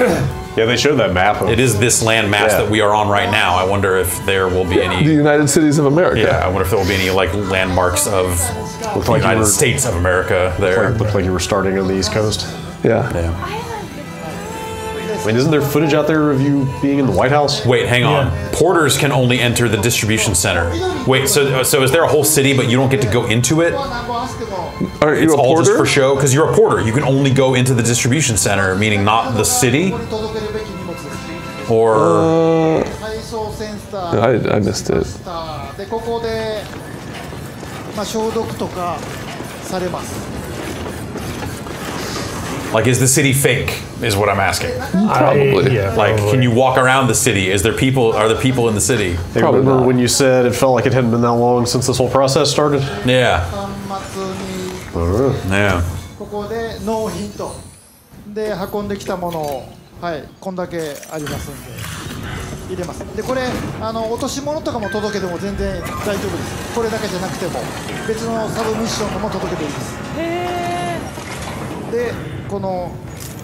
yeah, they showed that map. Of, it is this land mass Yeah. that we are on right now. I wonder if there will be The any. The United Cities of America. Yeah, I wonder if there will be any like landmarks of looked the like United were, States of America there. Like, looked like you were starting on the East Coast. Yeah. Yeah. I mean, isn't there footage out there of you being in the White House? Wait, hang on. Yeah. Porters can only enter the distribution center. Wait, so so is there a whole city, but you don't get to go into it? なんぼ走っても Aren't you It's a all just porter? for show because you're a porter. You can only go into the distribution center, meaning not the city ここに届けるべき荷物です or. Uh, 配送センター I, I missed it. でここで、まあ、消毒とかされます Like, is the city fake? Is what I'm asking. Probably. yeah. Like, probably. can you walk around the city? Is there people? Are there people in the city? Hey, Probably remember not. when you said it felt like it hadn't been that long since this whole process started? Yeah, yeah. ここで納品とで運んできたものをはいこんだけありますんで入れますでこれあの落とし物とかも届けても全然大丈夫ですこれだけじゃなくても別のサブミッションでも届けていいですへえでこの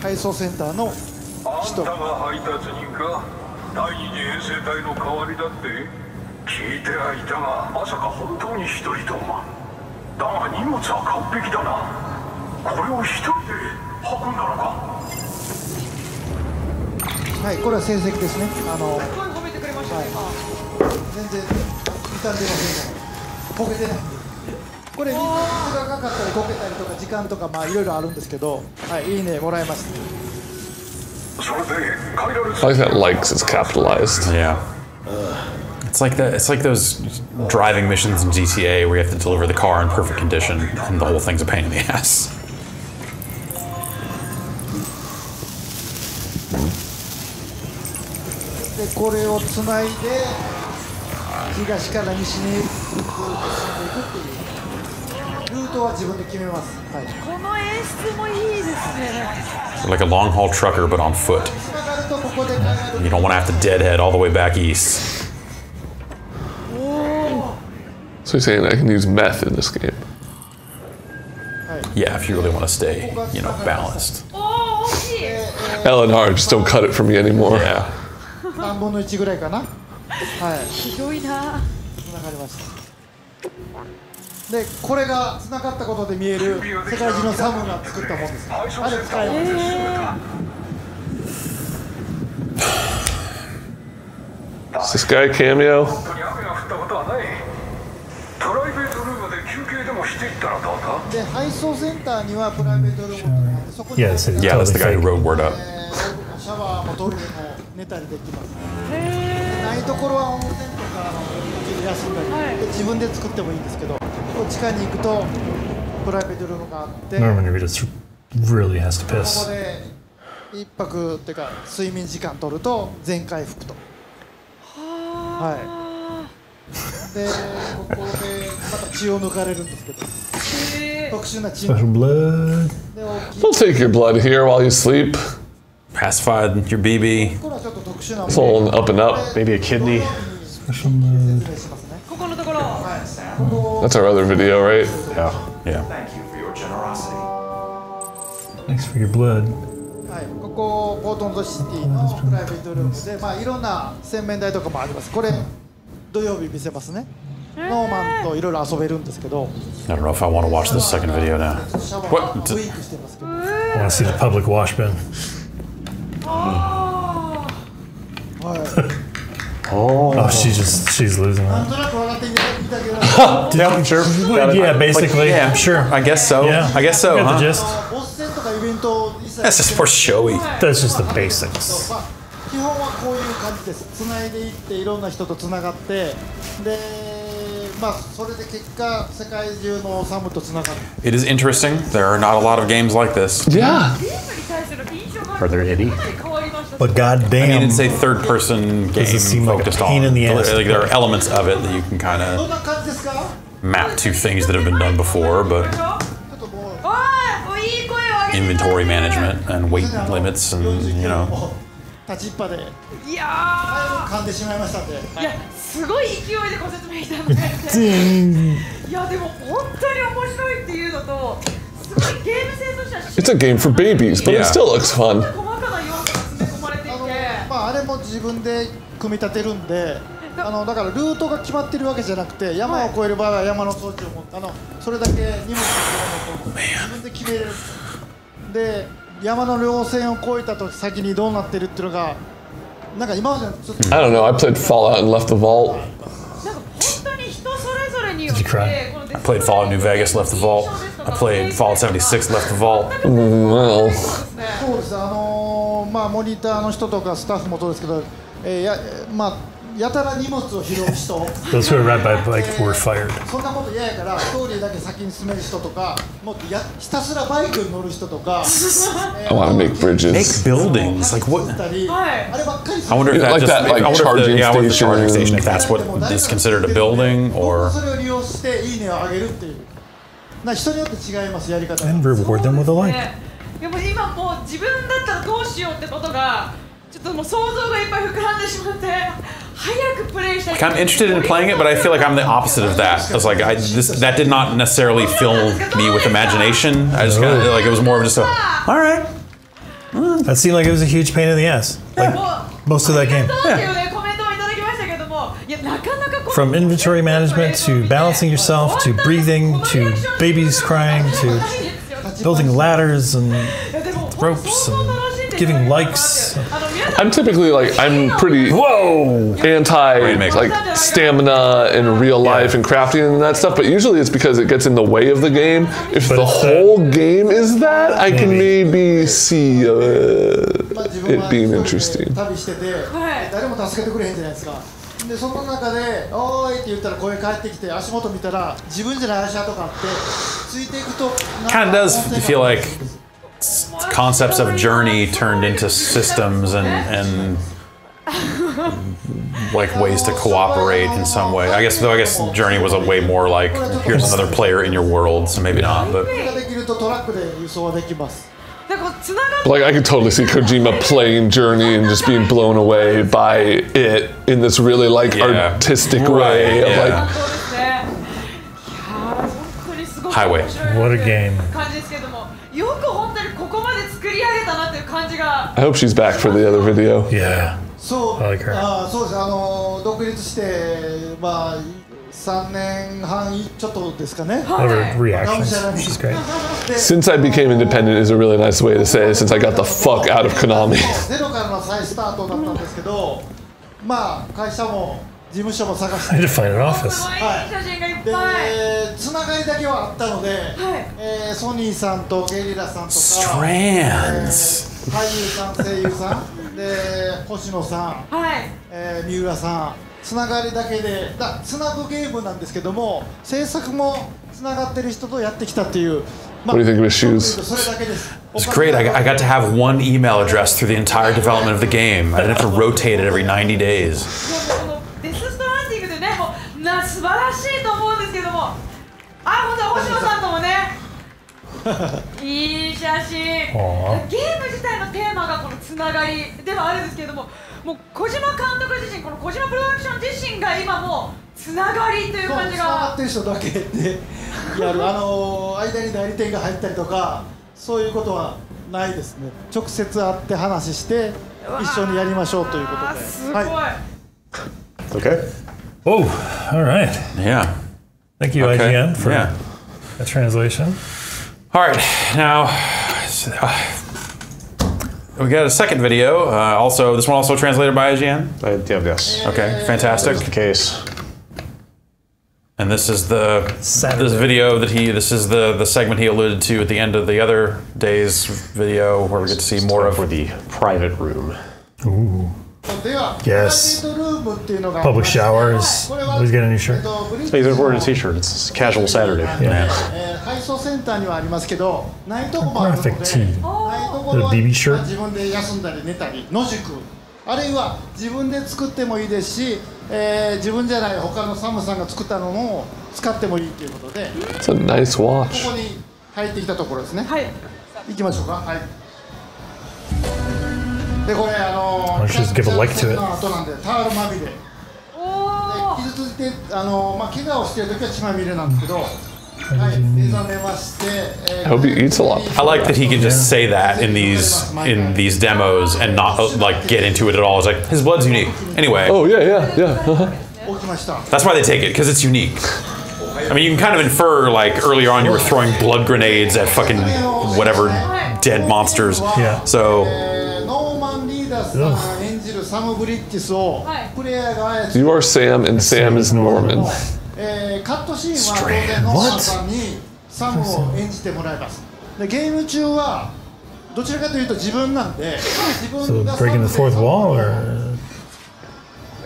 配送センターのあんたが配達人か第二次遠征隊の代わりだって聞いてはいたがまさか本当に一人とはだが荷物は完璧だなこれを一人で運んだのかはいこれは成績ですねあのすごい褒めてくれまし全然傷んでませんから焦げてないんでこれ水がかかったり焦げたりとか時間とかまあいろいろあるんですけどはいいいねもらいましたそれで限られ I like that likes is capitalized. Yeah. It's like that. It's like those driving missions in GTA where you have to deliver the car in perfect condition, and the whole thing's a pain in the ass. でこれをつないで東から西に行く進んでいくっていうルートは自分で決めます、はい、この演出もいいですね Like a long haul trucker, but on foot. つながるとここで帰る You don't want to have to deadhead all the way back east. So you're saying I can use meth in this game? Yeah, if you really want to stay, you know, balanced. おお大きい Eleanor, just don't cut it for me anymore. Yeah. 3分の1ぐらいかなはいひどいなつながりました でこれがつながったことで見える世界中のサムが作ったもんですあれ使います Is this guy cameo? 本当に雨が降ったことはない。プライベートルームで休憩でもしていったらどうだ？で配送センターにはプライベートルームがあってそこに Yeah, that's the guy who wrote Word Up. えーシャワーもトイレも寝たりできます。でないところは温泉とかあの途中で休んだり、で自分で作ってもいいんですけどこう地下に行くとプライベートルームがあってこ Norman Reedus really has to こ piss. で一泊っていうか睡眠時間取ると全回復とはいでここでまた血を抜かれるんですけど特殊な血 Special blood. They'll take your blood here while you sleep. Pacified your BB. It's all up and up. Maybe a kidney. Special blood. That's our other video, right? Yeah. Yeah. Thanks for your blood. はい、ここポートンドシティのプライベートルームで、まあ、いろんな洗面台とかもありますこれ土曜日見せますねノーマンといろいろ遊べるんですけど I don't know if I want to watch this second video now. シャワー What? はウィークしてますけど I want to see the public wash bin. はい Oh, she's just, she's losing な ん that. となく分かっていただけた Yeah, sure. Got it. Yeah, basically. Yeah, Sure. I guess so. Yeah. I guess so, Got the huh? gist. ボス戦とかイベント一切 That's just more showy. That's just the basics. まあ、基本はこういう感じですつないでいっていろんな人とつながってで It is interesting. There are not a lot of games like this. Yeah. Are there any? But goddamn, I mean, it's a third-person game it seem focused like a pain on. In the ass like there are elements of it that you can kind of map to things that have been done before, but inventory management and weight limits, and you know. 立ちっぱで。いや噛んでしまいましたんで。ーいやすごい勢いでご説明いただいていやでも本当に面白いっていうのとすごいゲーム性としては It's a game for babies, but it still looks fun. 細かな要素が詰め込まれていて。まああれも自分で組み立てるんで あのだからルートが決まってるわけじゃなくて山を越える場合は山の装置を持ってあのそれだけ荷物を持って自分で決めれる。で山の稜線を越えたと先にどうなってるっていうのがなんか今までのちょっと I don't know. I played Fallout and left the vault. なんか本当に人それぞれによって Did you cry? I played Fallout New Vegas, left the vault. I played Fallout 76, left the vault. Well, そうですあのーまあモニターの人とかスタッフもそうですけど、えーやまあやたら荷物を拾う人 those who are ride by bike were fired. そんなこと嫌やからストーリーだけ先に進める人とかもっとやひたすらバイクに乗る人とか I want to make bridges. Make buildings. Like 作 what? あればっかりす I る wonder if that like just, that, like, I wonder if the, charging yeah, with the charging station. if that's what is considered a building or それを利用していいねをあげるっていうな人によって違いますやり方が And reward them with a like. ねいやもう今もう自分だったらどうしようってことが ちょっともう想像がいっぱい膨らんでしまって早くプレイしたい Like I'm interested in playing it, but I feel like I'm the opposite of that. I was like, I this that did not necessarily fill me with imagination. I just kind of like it was more of just a, all right. That seemed like it was a huge pain in the ass. Like もう most of that あり game. がとうっていうねコメントもいただきましたけどもいやなかなかこの From inventory management to balancing yourself to breathing to babies crying to building ladders and いやでも ropes and giving likes. あの皆さ I'm typically like I'm pretty Whoa! anti Rainmaker. like stamina in real life and crafting and that stuff, but usually it's because it gets in the way of the game. If But the it's that- whole game is that, I can maybe see uh, まあ自分 it は being 一人 interesting. で旅してて、はい誰も助けてくれへんじゃないですかでその中で「おーい」って言ったら声返ってきて足元見たら自分じゃない足跡があってついていくと Kind of does feel like concepts of journey turned into systems and and like ways to cooperate in some way. I guess though I guess journey was a way more like here's another player in your world, so maybe not. But like I could totally see Kojima playing Journey and just being blown away by it in this really like yeah. artistic right. way of like Highway. What a game. I hope she's back for the other video. Yeah. そう、I like her. あーそうですあの独立してまあ3年半ちょっとですかね Her reactions. She's great. Since I became independent is a really nice way to say it, since I got the fuck out of Konami. ゼロからの再スタートだ。ったんですけどまあ会社も事務所も探し I て need to find an すごいでつながりだけはあったので、えーソニーさんとゲリラさんとか strands. 俳優さん声優さんで星野さん、はいえー三浦さんつながりだけでだつなぐゲームなんですけども制作もつながってる人とやってきたっていう、ま What do you think of his shoes? It's great. I I got to have one email address through the entire development of the game. I didn't have to rotate it every 90 days. もうこのデス・ストランディングでねもうな素晴らしいと思うんですけどもあ本当は星野さんともねいい写真あゲーム自体のテーマがこのつながりではあるんですけれどももう小島監督自身この小島プロダクション自身が今もうつながりという感じがっがてる人だけでやるあのー間に代理店が入ったりとかそういうことはないですね直接会って話して一緒にやりましょうということですごい、はい Okay. Oh, all right. Yeah. Thank you, Okay. IGN, for Yeah. that translation. All right. Now, uh, we got a second video. Uh, also, this one also translated by IGN. I have this. Okay, fantastic. That's The case. And this is the Saturday. this video that he this is the the segment he alluded to at the end of the other day's video where we get to see more of for the private room. では、Yes. Public showers. これは Always get a new shirt? えっとブリッジ He's wearing a t-shirt. It's casual Saturday. Yeah. えー配送センターにはありますけどないとこもあるので Graphic tee. The BB shirt? まあ自分で休んだり寝たり野宿あるいは自分で作ってもいいですし、えー自分じゃない他のサムさんが作ったのも使ってもいいということで It's a nice こ watch. こに入ってきたところですねはい行きましょうかはい でこれあの Why don't you just give a like to it? の後なんでタオルまみれおお傷ついてあのまあ怪我をしてる時は血まみれなんですけどはい目覚めまして、え I hope he eats a lot. I like that he can just say that in these in these demos and not uh, like get into it at all. It's like his blood's unique. Anyway, Oh yeah, yeah, yeah. uh-huh. 起きました that's why they take it because it's unique. I mean, you can kind of infer like earlier on you were throwing blood grenades at fucking whatever dead monsters. Yeah. So You are Sam and Sam is Norman. えーカットシーンは当然ノーマンさんにサムを演じてもらいます。でゲーム中はどちらかというと自分なんで自 So 分がサ breaking ム the で fourth wall, or?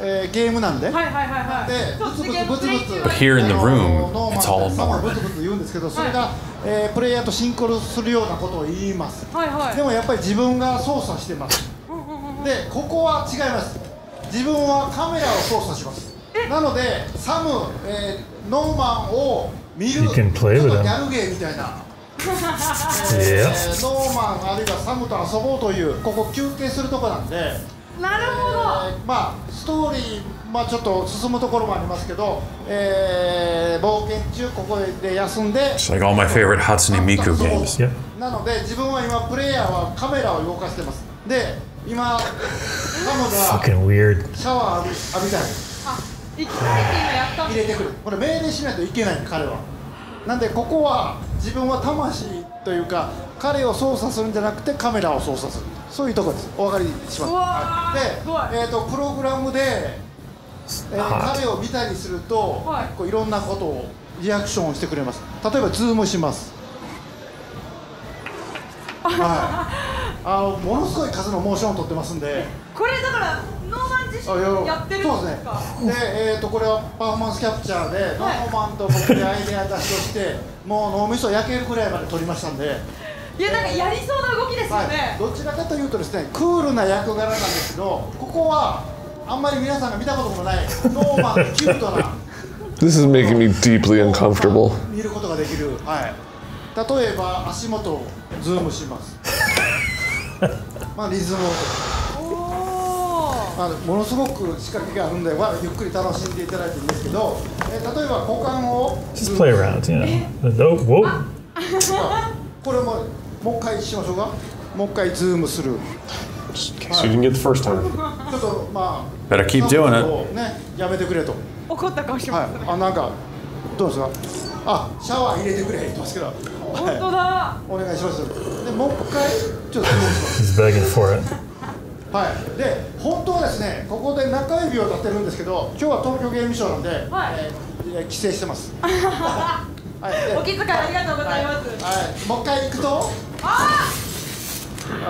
えーゲームなんで。はいはいはいはい。でブツブツブツブツ But here in the room, it's all Norman. ブツブツ言うんですけどそれが、えープレイヤーとシンクロするようなことを言います。はいはい。でもやっぱり自分が操作してますでここは違います自分はカメラを操作しますなのでサム、えーノーマンを見るちょっと.ギャルゲーみたいな. えーノーマンあるいはサムと遊ぼうというここ休憩するとこなんで、なるほどえーまあストーリーまあちょっと進むところもありますけど、えー冒険中ここで休んで It's like all my favorite Hatsune Miku games. Yep. なので自分は今プレイヤーはカメラを動かしてますで今サムが Fucking weird. シャワー浴び浴びたい。あ行きたいって今やったんで入れてくるこれ命令しないといけない彼は。なんでここは自分は魂というか彼を操作するんじゃなくてカメラを操作する。そういうところです。お分かりします？はい。で、えー、とプログラムで、えー彼を見たりすると、はい。こういろんなことをリアクションをしてくれます。例えばズームしますはい。あのものすごい数のモーションを取ってますんで。これだからノーマン自身やってるんそうですですかね。で、えー、とこれはパフォーマンスキャプチャーで、ノーマンと僕でアイデア出しをしてもう脳みそ焼けるくらいまで撮りましたんで、いやなんかやりそうな動きですよはい。ね、どちらかというとですねクールな役柄なんですけどここはあんまり皆さんが見たこともないノーマンのキュートな This is making me deeply uncomfortable. 見ることができる、はい、例えば足元をズームします。まあリズムを。おー。あのものすごく仕掛けがあるんで、まあ、ゆっくり楽しんでいただいていいんですけど、えー例えば股間を Just play around, you know. Oh, whoa. これももう一回しましょうか？もう一回ズームする。In case you didn't get the first time. ちょっとまあ Better keep doing it. をねやめてくれと。怒った顔してはい。ますね、あなんかどうですか？あシャワー入れてくれ言ってますけど、はい本当だ。お願いします。でもう一回ちょっと He's begging for it. はい、で本当はですねここで中指を立てるんですけど今日は東京ゲームショウなんで、はい。えー規制してます。はい。でお気遣いありがとうございます、はい、もう一回行くと？あ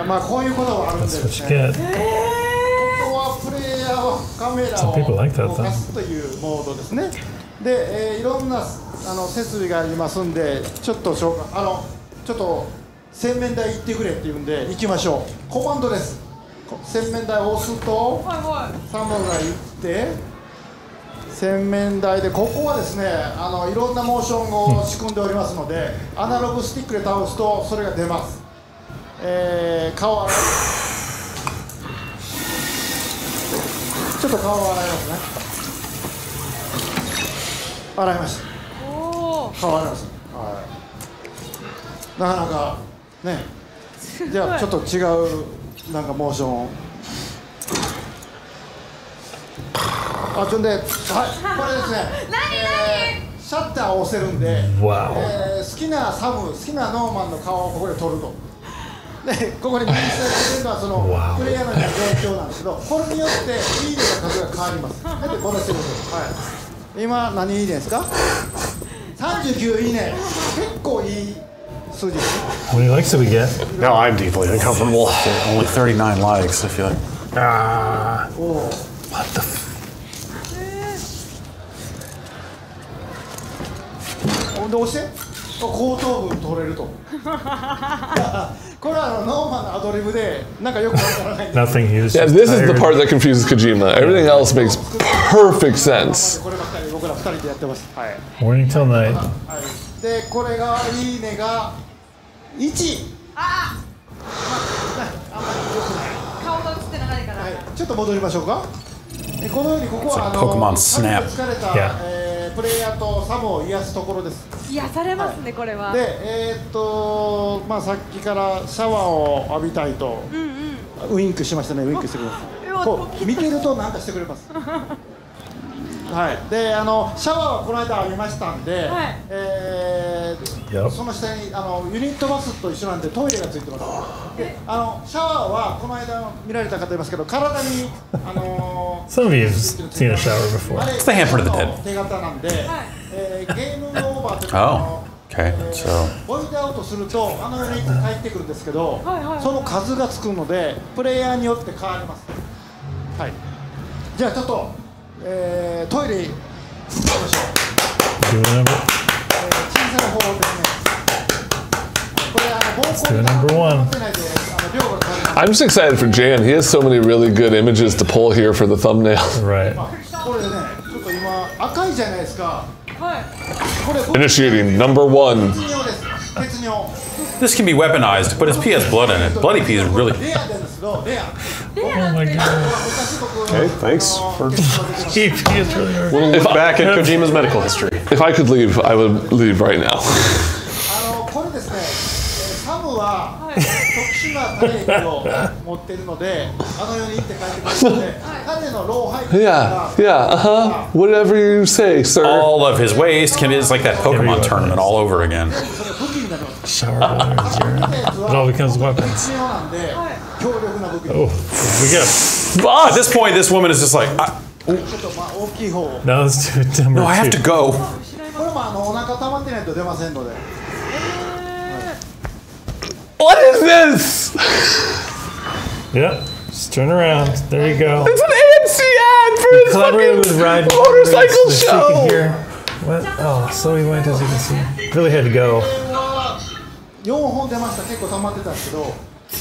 あまあこういうことがあるんで。す what you ね get. ここはプレイヤーはカメラを動かすというモードですねで、えーいろんなあの設備がありますんでちょっと紹介あのちょっと洗面台行ってくれって言うんで行きましょう。コマンドです。洗面台を押すとはいはいサムが行って洗面台でここはですねあのいろんなモーションを仕組んでおりますのでアナログスティックで倒すとそれが出ます、えー、顔洗い。ちょっと顔を洗いますね。洗いました。おお顔洗いましたはい。なかなかね。じゃあちょっと違うなんかモーション。をあちょんではい。これですね。何えーシャッターを押せるんで.えー好きなサム好きなノーマンの顔をここで撮ると。でここに右下に出てるのはその.プレイヤーの状況なんですけどこれによっていいねの数が変わります。なんでこれしてるんですはい今何いいねですか39いいね結構いい数字 How many likes did we get? Now I'm deeply uncomfortable. Only 39 likes, I feel like. Ah. おお What the f- ほんで押して後頭部取れるとこれはあのノーマンのアドリブでなんかよくわからない Nothing. He was Yeah, this is the part that confuses Kojima. Everything else makes perfect sense. こればっかり僕ら二人でやってますはい Morning till night. はい、でこれがいいねが1あまあねあんまり良くない顔が映ってないから、はい、ちょっと戻りましょうか。えこのようにここはあの Pokemon Snap 疲れた、Yeah. えープレイヤーとサムを癒すところです。癒されますね、これはで、えーっとまあさっきからシャワーを浴びたいと、ウインクしましたね。ウインクしてくれますうわ。こう見てるとなんかしてくれます。はい。で、あのシャワーはこの間浴びましたんで、はいえー.その下にあのユニットバスと一緒なんでトイレがついてます。で、あのシャワーはこの間見られた方いますけど、体にあの Some of you have seen a shower before. あれ It's the Hamper to the Dead. 手形なんで、えーゲームオーバーという Oh, か、あの okay, えー so- ボイドアウトするとあのってくるんですけど、はいはいはいその数がつくのでプレイヤーによって変わります。はい。じゃあちょっと、えートイレ行きましょう。 Do a number. えー小さな方ですね。これあの膀胱 do に number one. 持ってないであの量が変わります。 I'm just excited for Jan. He has so many really good images to pull here for the thumbnail. Right. これね、ちょっと今赤いじゃないですか。はいこれ Initiating number one. This can be weaponized, but his pee has blood in it. Bloody pee is really. Oh my god. Okay, thanks for. is really. We'll look I, back at Kojima's medical history. If I could leave, I would leave right now. yeah, yeah, uh huh. Whatever you say, sir. All of his waste can is like that Pokemon tournament all over again. Shower water urine. It all becomes weapons. Oh, we go. Oh, at this point, this woman is just like, I, no, let's do number No, I have two. to go. What is this? Yep. Just turn around. There you go. It's an AMC ad for we his fucking ride motorcycle show. What? Oh, so he went as you can see. Really had to go. 4本出ました結構溜まってたんですけど、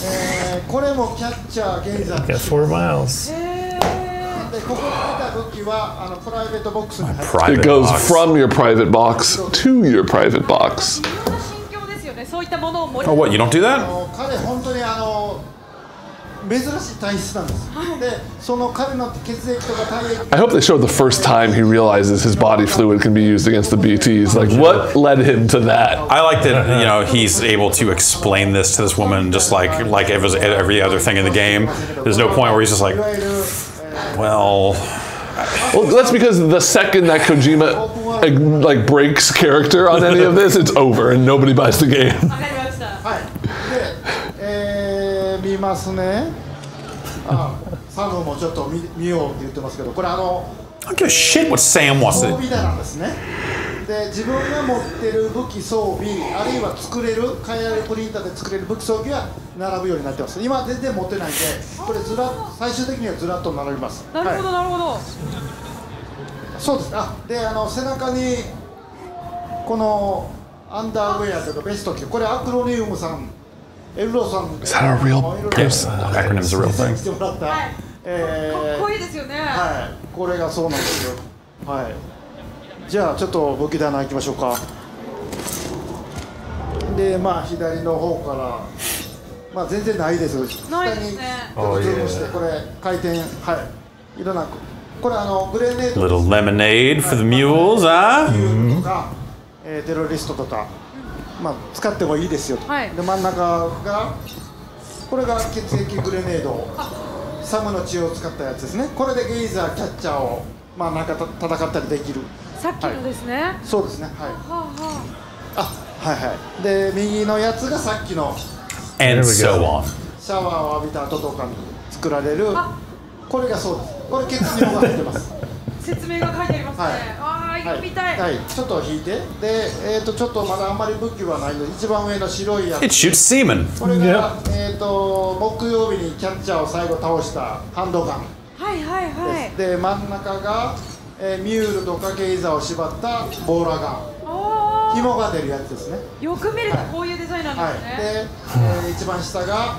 えーこれもキャッチャーゲイザー Got four miles. でここに出た武器はあのプライベートボックスに入って Private It goes from your private box to your private box. 微妙な心境ですよねそういったものを盛 Oh, り what? You don't do あ that? の彼本当にあの I hope they showed the first time he realizes his body fluid can be used against the BTs. Like, what led him to that? I like that you know he's able to explain this to this woman, just like like it was every other thing in the game. There's no point where he's just like, well. Well, that's because the second that Kojima like breaks character on any of this, it's over and nobody buys the game. ますね。あサムもちょっと見見ようって言ってますけどこれあの I don't give a shit what Sam wants 装 to. 備棚ですね。で自分が持ってる武器装備あるいは作れる海外プリンターで作れる武器装備は並ぶようになってます。今全然持ってないんでこれずらっ最終的にはずらっと並びます。なるほどはい。なるほど。そうです。あであの背中にこのアンダーウェアというかベスト着てこれアクロニウムさん Is that a real person? Acronym's a real thing. ーかっこいいですよねはい、これがそうなんですよ。はい。じゃあちょっと武器棚行きましょうか。で、まあ左の方から、まあ全然ないですよ。ないですね下にちょっとズームしてこれ回転はい。いろんなこれあのグレネード Little lemonade for the mules, ーテロリストとか、まあ使ってもいいですよ。はいで真ん中がこれが血液グレネード。サムの血を使ったやつですね。これでゲイザーキャッチャーをまあなんかた戦ったりできる。さっきのですね、はそうですね。はい。あはあ、はいはい。で右のやつがさっきの And so on. シャワーを浴びた後とかに作られるあ。これがそうです。これ血尿が入ってます。あ 説明が書いてありますね、はいああはい、読みたい、はい、ちょっと引いて、で、えっ、と、ちょっとまだあんまり武器はないので、一番上の白いや It つ。shoots semen. これが、えっ、と、木曜日にキャッチャーを最後倒したハンドガン。はいはいはい。で真ん中が、えーミュールとかゲイザーを縛ったボーラガン。あ紐が出るやつですね。ーよく見るとこういうデザインなんはい、ですね、で、えー一番下が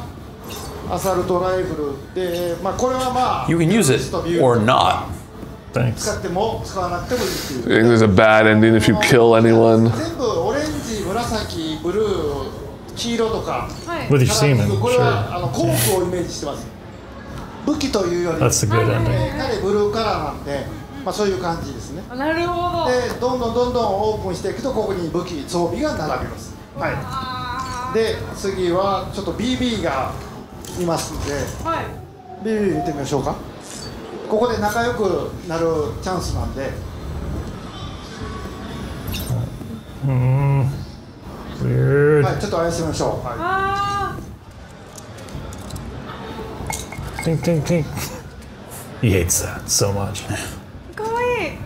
アサルトライフル。で、まあ、これはまあ You can use it or not. 使 Thanks. っても使わなくてもいいっていう I think there's a bad ending if you kill anyone. 全部オレンジ紫ブルー黄色とか。はい With your semen, sure. 武器というより That's a good ending. えー彼ブルーカラーなんで、まあ、そういう感じですね。なるほど。でどんどんどんどんオープンしていくとここに武器装備が並びます。はい。あで次はちょっと BB がいますんで。ーはい。BB 見てみましょうかここで仲良くなるチャンスなんで Weird. はいちょっと怪しみましょう、はいあ Tink, tink, tink. He hates that so much. ーかわいい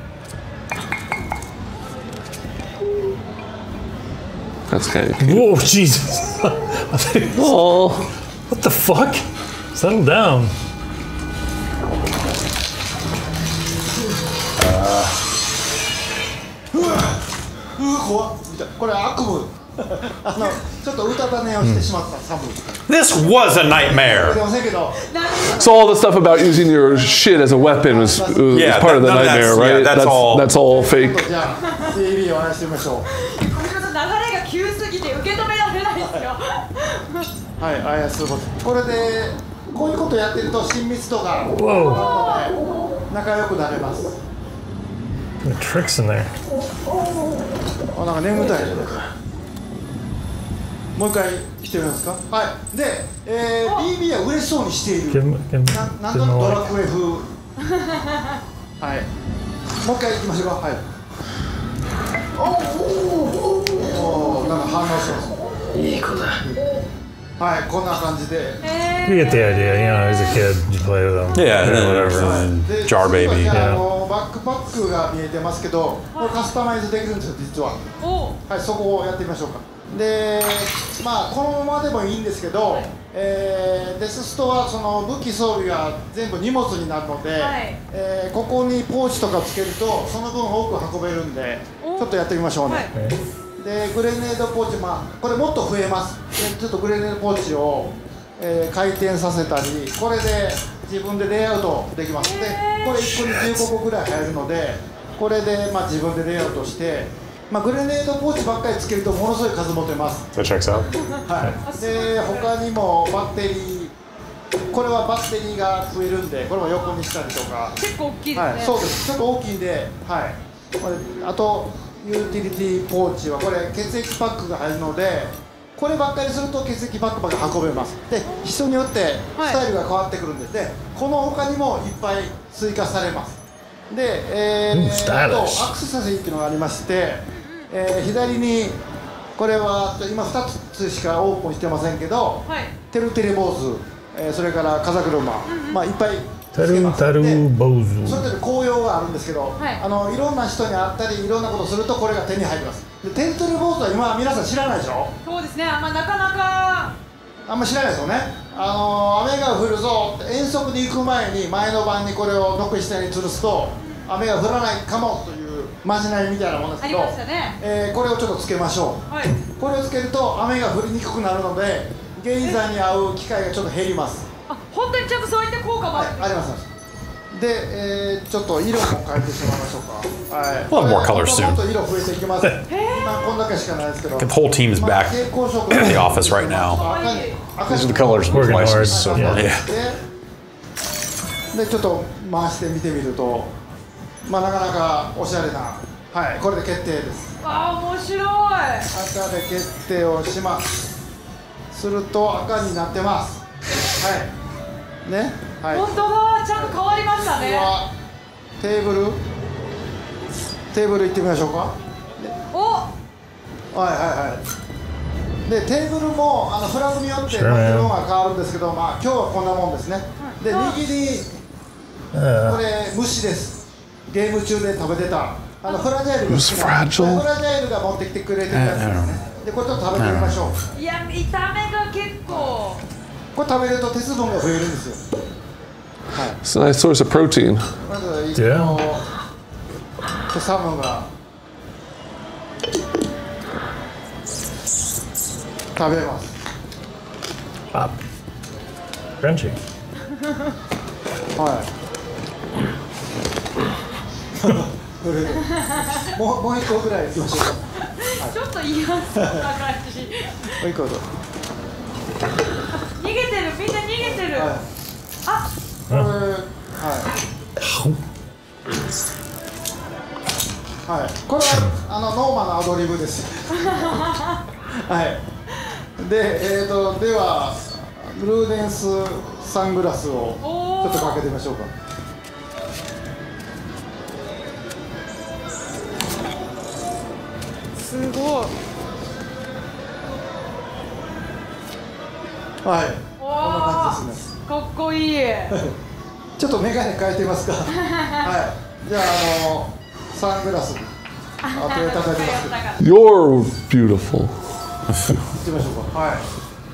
That's kind of cute. Whoa, Jesus. Oh, what the fuck? Settle down. うわ怖っみたいこれ悪夢あのちょっとうたた寝をしてしまったサム This was a 出 nightmare. so all the stuff about using your shit as a weapon was, was Yeah, part of the that- of that's- nightmare, yeah, right? that's all- that's all fake. とじゃあ BB を愛してみましょうごめんなさい流れが急すぎて受け止められないですよはい操るこれでこういうことやってると親密度が Whoa. 仲良くなれます tricks in there. あなんか眠たい。ねもう一回来てみますか？はい。で、えー、BB は嬉しそうにしてい Give るななんとなくド.ラクエ風。はい。もう一回行きましょうか。はい。おーおーおーなんか反応してます。いい子だな感じで You get the idea. You know, as a kid, you play with them. Yeah, and then whatever. and で Jar Baby. Yeah. バックパックが見えてますけどこれカスタマイズできるんですよ実はおはいそこをやってみましょうかでまあこのままでもいいんですけど、えーデスストはその武器装備が全部荷物になるので、はいえーここにポーチとかつけるとその分多く運べるんでおちょっとやってみましょうね、はいでグレネードポーチまあこれもっと増えます。でちょっとグレネードポーチを、えー回転させたりこれで自分でレイアウトできます。でこれ1個に15個ぐらい入るのでこれで、まあ、自分でレイアウトして、まあ、グレネードポーチばっかりつけるとものすごい数持てます。That checks out. はい、で他にもバッテリーこれはバッテリーが増えるんでこれも横にしたりとか。結構大きいですね、はい、そうです。ちょっと大きいんで、はい、これあとユーティリティポーチはこれ血液パックが入るのでこればっかりすると血液パックまで運べます。で人によってはい。スタイルが変わってくるんですでこの他にもいっぱい追加されます。で、えーうんスタイリッあとアクセサリーっていうのがありまして、えー左にこれは今2つしかオープンしてませんけど、はい。てるてれ坊主、えーそれから風車、まあいっぱいつけます。taru で bozu. それぞれあるんですけど、はい。あのいろんな人に会ったりいろんなことをするとこれが手に入ります。でテントルボートは今皆さん知らないでしょ？そうですね。あんまなかなか。あんま知らないですよね。あの雨が降るぞ遠足に行く前に前の晩にこれを軒下に吊るすと雨が降らないかもというまじないみたいなものですけどね。えーこれをちょっとつけましょう。はい。これをつけると雨が降りにくくなるのでゲイザーに会う機会がちょっと減ります。あ本当にちゃんとそういった効果もある、はい、ありますで、えーちょっと色も変えてしまいましょうか。はい。We'll have more colors もっと色増えていきます。今こんだけしかないですけど。The whole team's まあ back 蛍光色 in the office right now. 赤に赤 These に are the colors license so far. Yeah. ででちょっと回して見てみると。まあなかなかおしゃれな。はいこれで決定です。あー面白い赤で決定をします。すると赤になってます。はい。ねはい。本当だちゃんと変わりましたね。テーブル？テーブル行ってみましょうか。お。はいはいはい。でテーブルもあのフラグによってのが変わるんですけどまあ今日はこんなもんですね。で右にこ Uh, れ虫です。ゲーム中で食べてた。あのフラジャイルが.フラジャイルが持ってきてくれてるやつですね。でこれちょっと食べてみましょう。いや見た目が結構。これ食べると鉄分が増えるんですよ It's a nice source of protein. まず Yeah. こうサムが食べます pop. Crunchy. はいこれもうもう一個ぐらいいきましょうかちょっと嫌そうな感じもう一個どうぞ逃げてるみんな逃げてる、はいあ はい。はい。これはあのノーマンのアドリブです。はい。でえー、とではルーデンスサングラスをちょっとかけてみましょうか。すごい。はい。おこんな感じですねかっこいい。ちょっと眼鏡変えてみますか。はい。じゃああのサングラス。あといただきます。You're beautiful. 行きましょうか。はい。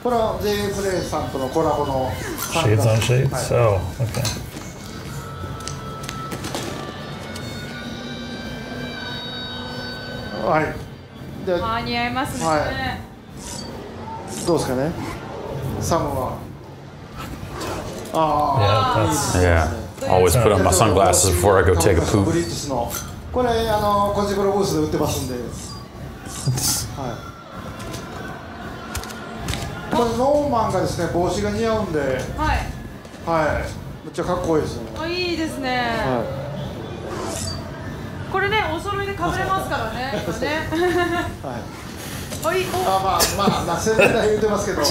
これは J プレイさんとのコラボのサング Shades ラ on ス shades. はい。Oh, okay. はい。じゃあ似合いますね、はどうですかね。サムはあ Yeah, Yeah. Always put on my sunglasses before I go take a ブ poop. これあのコジプロブースで売ってますんで。はい。これノーマンがですね帽子が似合うんではい。はい。めっちゃかっこいいですね。あい。いですね、はこれねお揃いでかぶれますからね。今ね。い、はいはい。あまあまあまあ洗面台言ってますけど、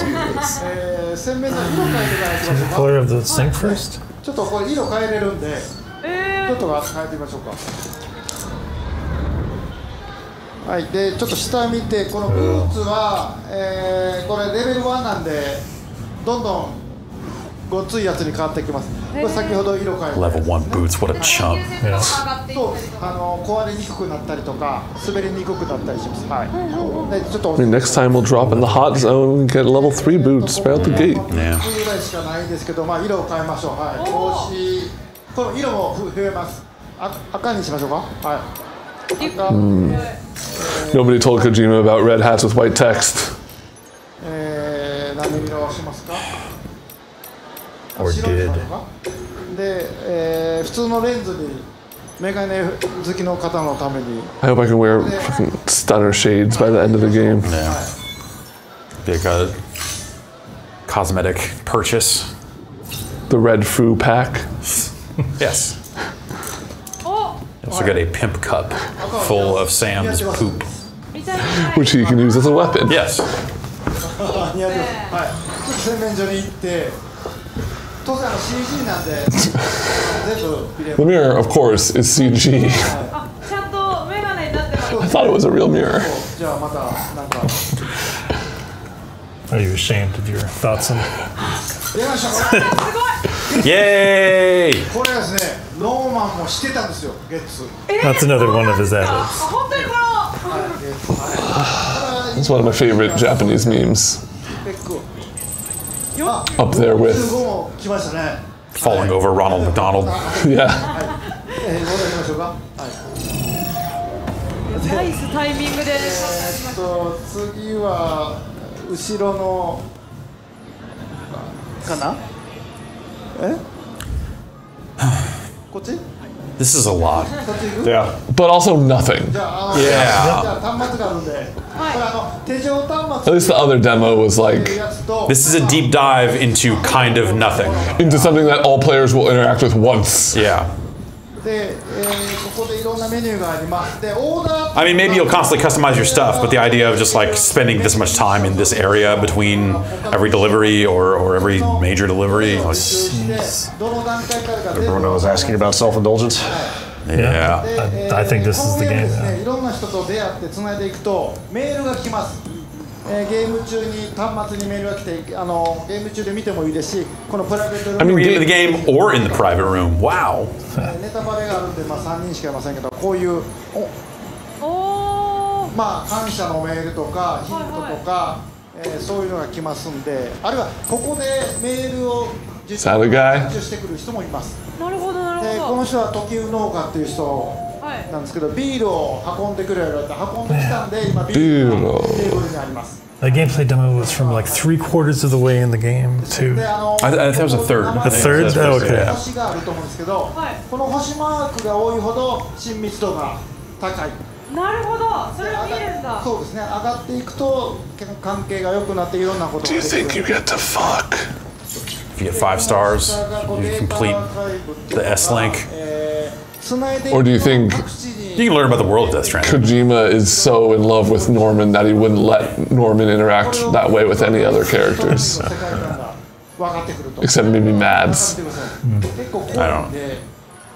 えー、洗面台色変えてからいきましょうか.ちょっとこれ色変えれるんで。えちょっと変えてみましょうか。はい。でちょっと下見てこのブーツは、えー、これレベル1なんでどんどんごっついやつに変わっていきますこれ先ほど色変えて Level one boots, what a ー、chump. そうあの壊れにくくなったりとか滑りにくくなったりしますはいでちょっと I mean, next time we'll drop in the hot zone and get level three boots right out the gate. Yeah. ぐらいしかないんですけど、まあ、色を変えましょう。はい。帽子、この色も増えます。あ赤にしましょうか。はい。赤、Nobody told Kojima about red hats with white text. えー、何色をしますか Or 白にし did. ましょうかで、えー、普通のレンズにメガネ好きの方のために I hope I can wear fucking stunner shades by the end of the game. Yeah. Big uh, cosmetic purchase. The red foo pack. Yes. お You also got a pimp cup full of Sam's poop. 見たい見たい which he can use as a weapon. Yes. The mirror, of course, is CG. I thought it was a real mirror. Are you ashamed of your thoughts on it? Yay! That's another one of his edits. It's one of my favorite Japanese memes. Up there with, 15も来ましたね。Falling over Ronald McDonald. yeah. えー、戻りましょうか？はい。ナイスタイミングでえーっと、次は、後ろの。かな？え？こっち？This is a lot. Yeah. But also nothing. Yeah. At least the other demo was like. This is a deep dive into kind of nothing. Into something that all players will interact with once. Yeah. で、えー、ここでいろんなメニューがあります。で、オーダー。 I mean, maybe you'll constantly customize your stuff, but the idea of just like spending this much time in this area between every delivery or, or every major delivery, like, どの段階からか Everyone was asking about self-indulgence. yeah. I, I think this is the game で えーゲーム中に端末にメールが来てあのゲーム中で見てもいいですしこのプライベートルーム I mean, in the game or in the private room. Wow. え ーネタバレがあるんで、まあ、3人しかいませんけどこういうおおーまあ感謝のメールとかヒントとか、えーそういうのが来ますんであるいはここでメールを受?受してくる人もいますなるほどなるでこほどの人は時生農家っていう人はいなんですけどビールを運んでくれ言われて運んできたんで今ビールがビールをテーブルにあります The gameplay demo was from like three quarters of the way in the game で to あの I, I think it was a third. A third? Oh, okay. 星があると思うんですけど、はいこの星マークが多いほど親密度が高いなるほどそれを見るんだそうですね上がっていくと関係が良くなっていろんなことが Do you できる think you get to fuck? If you get five stars, you complete the S-Link. Or do you think You can learn about the world of Death Stranding. Kojima is so in love with Norman that he wouldn't let Norman interact that way with any other characters, 世界観が分かってくると except maybe Mads. 結構怖いんで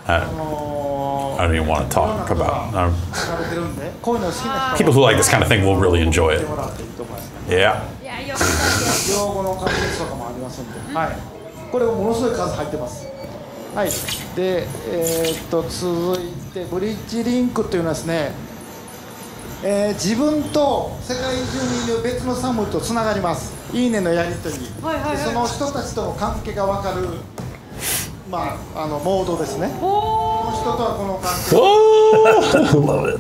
I あ don't, の I don't even want to talk about. Um, 書かれてるんでこういうの好きな人 people who like this kind of thing will really enjoy て it. もらっていいと思います Yeah. いやよかった用語の解説とかもありますんで、はい、これもものすごい数入ってます。 はい、で、えーっと続いてブリッジリンクというのはですね、えー自分と世界中にいる別のサムとつながります。いいねのやり取り、はいはいはい。でその人たちとの関係が分かる、まあ、あのモードですね。この人とはこの関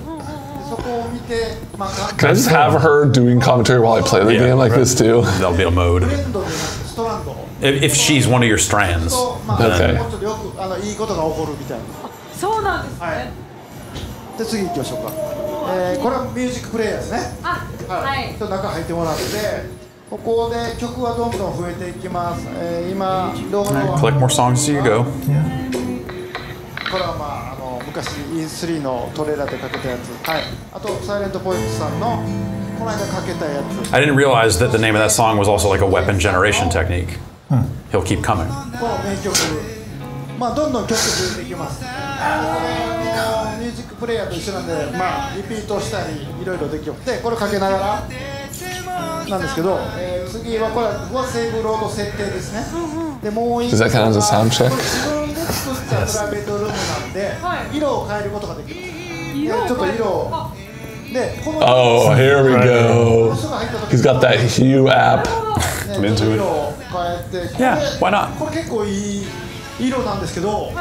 係 Can I just have her doing commentary while I play the Yeah, game like this too? That'll be a フ mode. レンドでなくストランド If, if she's one of your strands. と、まあ Okay. もうちょっとよくあのいいことが起こるみたいな。そうなんですはいねで次行きましょうか、えーこれはミュージックプレイヤーですねあはいちょっと中入ってもらってここで曲はどんどん増えていきます、えー今ロードは Collect more songs as you go. これはまああの 昔 E3 のトレーラーでかけたやつ。はい。あとサイレントポイントさんのこの間かけたやつ。I didn't realize that the name of that song was also like a weapon generation technique. He'll keep coming. この名曲。まあどんどん曲増えていきます。あのミュージックプレイヤーと一緒なんでまあリピートしたりいろいろできます。でこれかけながらなんですけど、えー次はこれはセーブロード設定ですね。でもう一?これ自分で作ったプライベートルームなんで、色を変えることができまちょっと色を。でこの Oh, here we go. 人が入った時 He's got that Hue これ why not? これ結構いい色なんですけど、はい。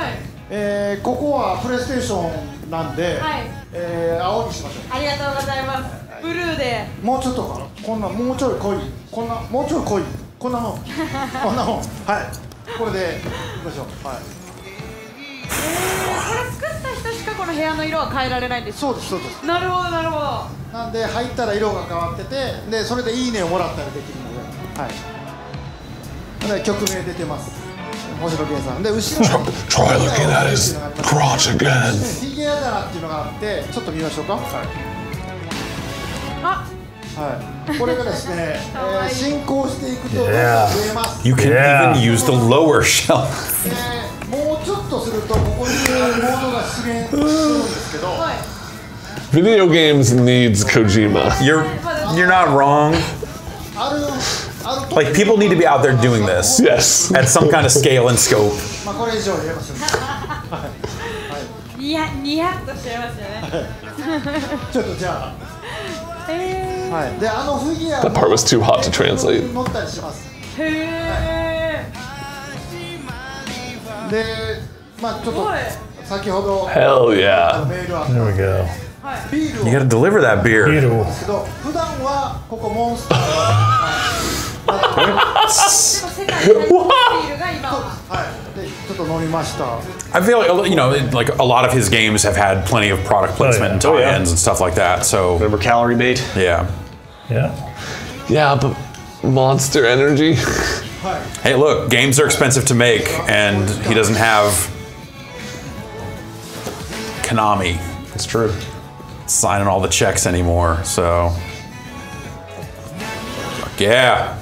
えーここはプレイステーションなんで、はい。えー青にしましょありがとうございますブルーで。うもうちょっとかな。こんなもうちょい濃い。こんなもうちょい濃い。こんなもんこんなもんはい。これでいきましょう。はい。これ作った人しかこの部屋の色は変えられないんです。そうですそうです。なるほどなるほど。なんで入ったら色が変わっててでそれでいいねをもらったりできるので。はい。で曲名出てます。星野源さん。で後ろに Try looking at his crotch again. フィギュア棚っていうのがあってちょっと見ましょうか。はい Yeah. えます。 You can Yeah. even use the lower shelf. でもうちょっとするとここにモードが出現するんですけど、はい Video games needs Kojima. You're you're not wrong. あるあると Like people need to be out there doing this Yes. at some kind of scale and scope. まあこれ以上言えません。ニヤニヤっとしちゃいますよねちょっとじゃへあ、 That part was too hot to translate. 乗ったりします。えへえで、まあちょっとおい先ほど Hell yeah. メールあっ There we た go. ビールを You got to deliver that beer. ビールをけど普段はここモンスター I feel like, you know, like a lot of his games have had plenty of product oh, placement and Oh, yeah. tie-ins and stuff like that. So Remember calorie bait? yeah. Yeah. Yeah, but Monster Energy. Hey, look, games are expensive to make, and he doesn't have Konami It's true. signing all the checks anymore. So, Fuck yeah.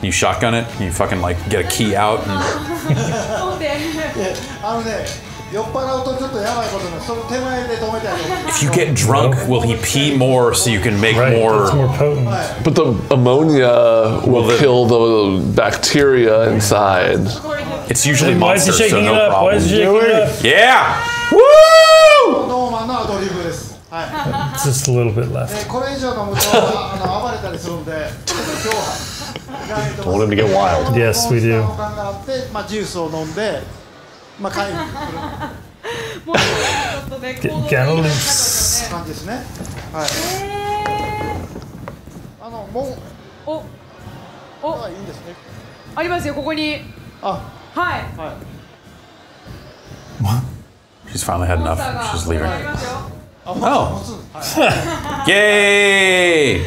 Can you shotgun it? Can you fucking like get a key out and そうでであのね、酔っ払うとちょっとやばいことになる。その手前で止めてあげる。 if you get drunk, will he pee more so you can make Right. It's more more? potent. But the ammonia will the- kill the bacteria inside. It's usually Why is he monsters, so shaking it no up? Why is he problem. shaking it up? Yeah. Woo! ノーマンのアドリブです。はい。 Just a little bit left. でこれ以上飲むとあの暴れたりするんで、ちょっと今日は。 I want him to get wild. Yes, we do. まあジュースを飲んで、まあ会。get, get a loose. 感じですね。はい。あのもう。お。お。いいんですね。ありますよここに。あ。はい。はい。What? She's finally had enough. She's leaving. Oh. Yay!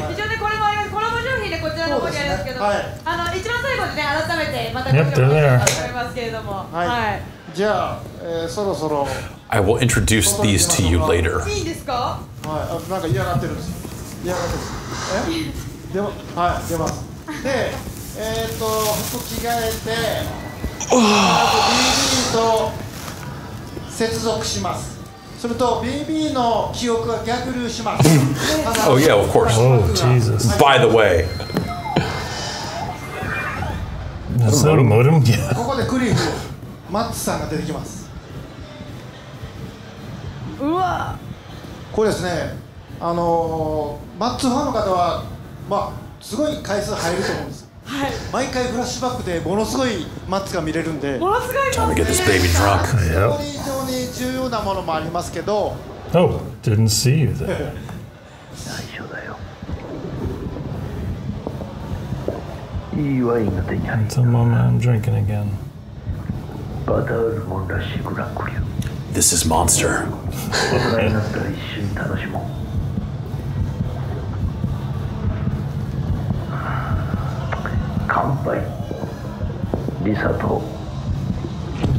一応ねこれもありますコラボ商品ですけどそうですねあの一番最後にね改めてまたご紹.介したいと思いますけれどもはいはいじゃあ、えー、そろそろ、はい、I will introduce these to you later. いいんですか？あなんか嫌がってるんです。嫌がってるんです。え、でも、はい、出ます。で、えっ、ー、と服着替えて、あと BB と接続します。すると BB の記憶が逆流します。Oh yeah, of course. Oh, Jesus. By the way, Is that a modem? Yeah. ここでクリフ、マッツさんが出てきます。うわこれですね、あのーマッツファンの方は、まあ、すごい回数入ると思うんです。はい毎回フラッシュバックでものすごいマッツが見れるんで、ものすごい time to get this baby drunk. 非.常に重要なものもありますけど、Oh, didn't see you there. You ain't nothing. Until drinking again. This is Monster.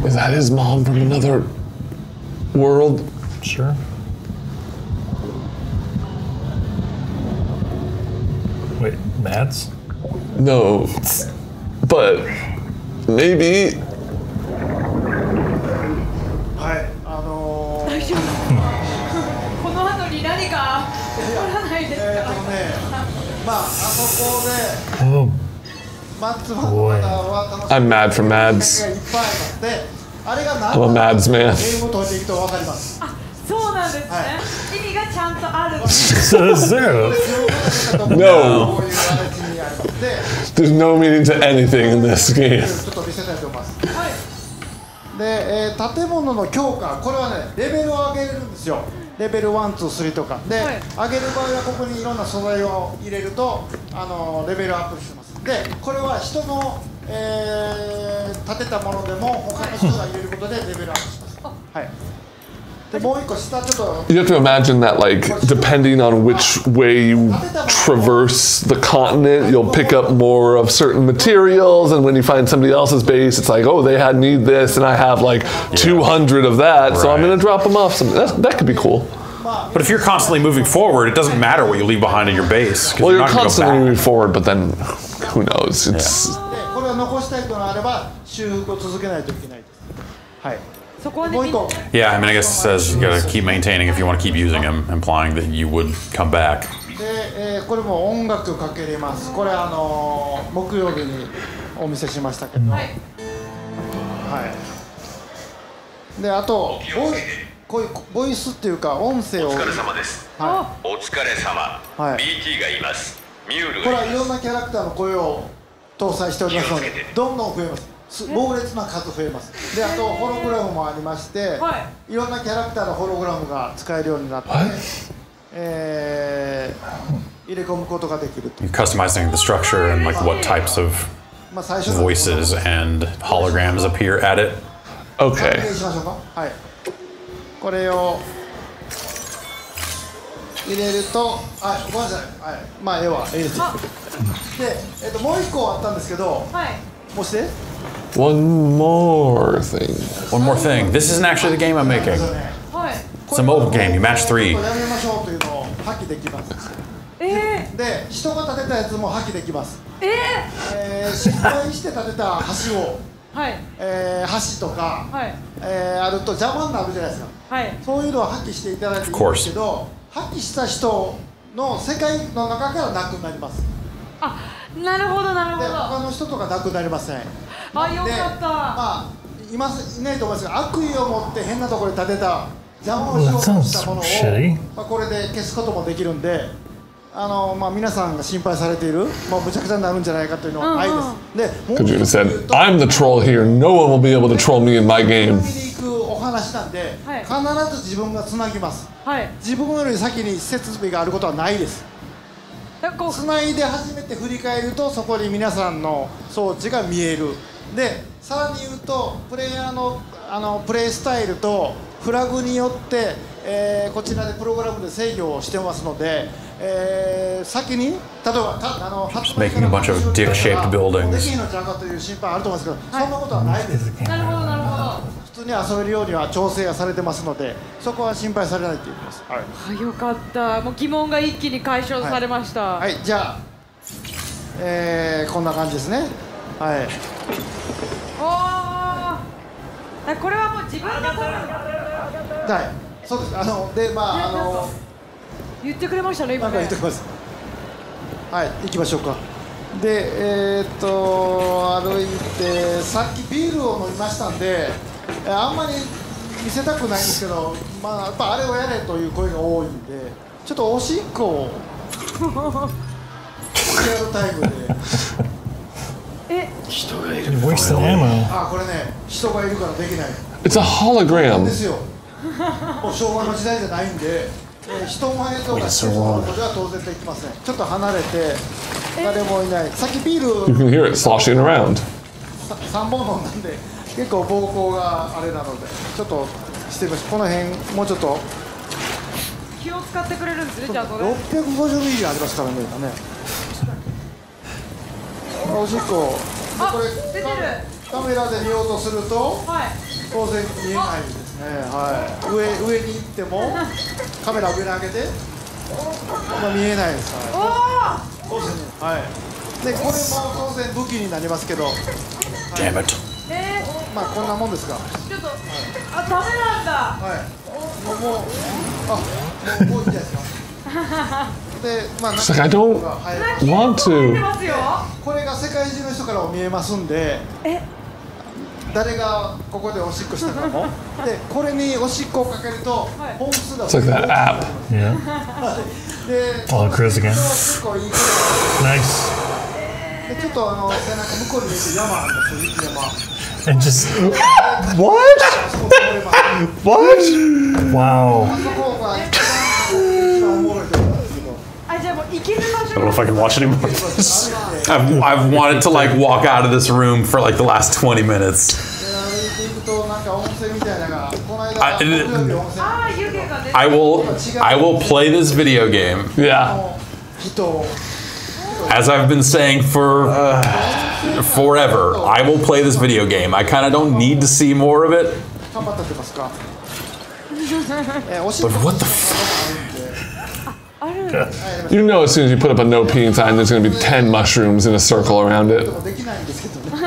Is that his mom from another world? Sure. Wait, Matts. No. But maybe. I'm mad for Mads. I'm a Mads で There's no meaning to anything in this game. ちょっと見せたいと思います。で、えー建物の強化、これはね、レベルを上げれるんですよ。レベル1、2、3とか。で、はい上げる場合はここにいろんな素材を入れると、あのレベルアップしてます。で、これは人の、えー建てたものでも他の人が入れることでレベルアップします。はい。You have to imagine that, like, depending on which way you traverse the continent, you'll pick up more of certain materials. And when you find somebody else's base, it's like, oh, they had need this, and I have like 200 of that, so I'm going to drop them off. Some that, that could be cool. But if you're constantly moving forward, it doesn't matter what you leave behind in your base. 'cause Well, you're you're not go constantly moving forward, but then who knows? It's で、Yeah, I mean, I guess it says you gotta keep maintaining if you want to keep using them, implying that you would come back. で、えーこれも音楽かけれます。これあのー木曜日にお見せしましたけど、ははいい。で、あとボイこういうボイスっていうか音声を、お疲れ様ですはお疲れ様、はい BT がいますミュールい。これがはいろんなキャラクターの声を搭載しておりますので、どんどん増えます。す猛烈な数増えます。で、あとホログラムもありまして、、はい。ろんなキャラクターのホログラムが使えるようになって、えー入れ込むことができると。You're customizing the structure and like what types of まあ最初の voices and holograms appear at it. か。はい。これを入れるとあごめんなさい、はい、まあええわええです。で、えっと、もう一個あったんですけどはいもうして One more thing. One more thing. This isn't actually the game I'm making. はい It's a mobile game. You match three. で人が建てたやつも破棄できます、ー、ええー失敗して建てた橋を、ー、はい。えー橋とか、はい。えーあると邪魔になるじゃないですか。はい。そういうのは破棄していただいていいんですけど破棄した人の世界の中からなくなります。あなるほどなるほでど他の人とかなくなりません。あよかでった、まあいますいないと思いますが悪意を持って変なところに建てた邪魔をしようとしたものを.まあ、これで消すこともできるんであの、まあ、皆さんが心配されている、まあ、むちゃくちゃになるんじゃないかというのはないです、でもう Kojima 一つ言う said, と I'm the troll here. No one will be able to troll me in my 見 game. お話なんで、はい。必ず自分がつなぎます。はい。自分より先に設備があることはないですつないで初めて振り返るとそこに皆さんの装置が見える。でさらに言うとプレイヤーのあのプレイスタイルとフラグによって、えーこちらでプログラムで制御をしてますので、えー先に例えばたあの発売 making a bunch of dick-shaped buildings. できひんのちゃうかという心配あると思うんですけど、そんなことはないですなるほどなるほど普通に遊べるようには調整がされてますのでそこは心配されないということです、はいあよかったもう疑問が一気に解消されました、はい、じゃあ、えー、こんな感じですね。はい。おーあこれはもう自分が撮るはい。そうです。あの、で、まあ、あの、言ってくれましたね今ね言ってきます。はい、行きましょうか。で、えー、っと、歩いて、さっきビールを飲みましたんで、えーあんまり見せたくないんですけど、まあ、やっぱあれをやれという声が多いんで、ちょっとおしっこを、リアルタイムで。え？Wasting ammo. あ、これね、人がいるからできない。It's a で hologram. すよ。もう昭和の時代じゃないんで、えー人前とか施設のことでは当然できません。ちょっと離れて、誰もいない。さっきビー You ル can hear it sloshing around. 3本飲んだんで、結構膀胱があれなので、ちょっとしてみましょう。この辺、もうちょっと、気を使ってくれるんですねちゃんとね650ミリありますからね、今ね。おしっこ、あこれ出てるカメラで見ようとすると、はい当然見えないですね。はい。上上に行ってもカメラ上に上げて、まあ見えないです。はい。おお当然ねはい。でこれも当然武器になりますけど。Damn it. えまあこんなもんですが。ー、ちょっとあダメなんだ。はい。もうもうあもうもういいんじゃないですか。でまあ It's like I don't はい、want 出 to. ますよ。これが世界中の人からも見えますんで。え誰がここでおしっこしたかも でこれにおしっこをかけると本数が It's like that app. Yeah. で All cruise again. 結構いい Nice. でちょっとあの背中向こうに見えて山あるんですよ雪山 And just What? What? wow. I don't know if I can watch anymore. I've, I've wanted to like walk out of this room for like the last 20 minutes. I, I ah, will I will play this video game. Yeah. As I've been saying for uh, forever, I will play this video game. I kind of don't need to see more of it. But what the You know, as soon as you put up a no peeing sign, there's going to be 10 mushrooms in a circle around it. できないんですけどね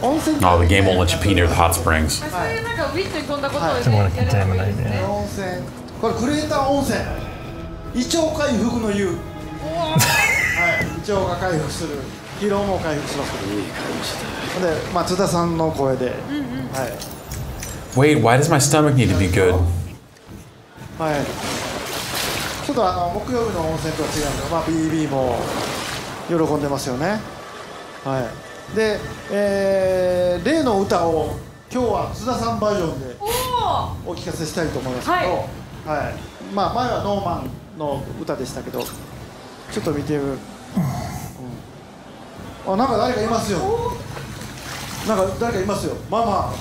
温泉 Oh, the game won't let you pee near the hot springs. そういうなんかウィットに飛んだことをね Don't want to やるといい contaminate ですね it. 温泉これクレーター温泉胃腸回復の湯はい胃腸が回復する疲労も回復しますで、まあ、津田さんの声で、はい Wait, why does my stomach need to be good? はいち ょっとあの木曜日の温泉とは違うので、まあ、BB も喜んでますよね。はい。で、えー例の歌を今日は津田さんバージョンでお聞かせしたいと思いますけど、はい。はい。まあ、前はノーマンの歌でしたけどちょっと見てる、う。ん。あなんか誰かいますよ。なんか誰かいますよ。ママ。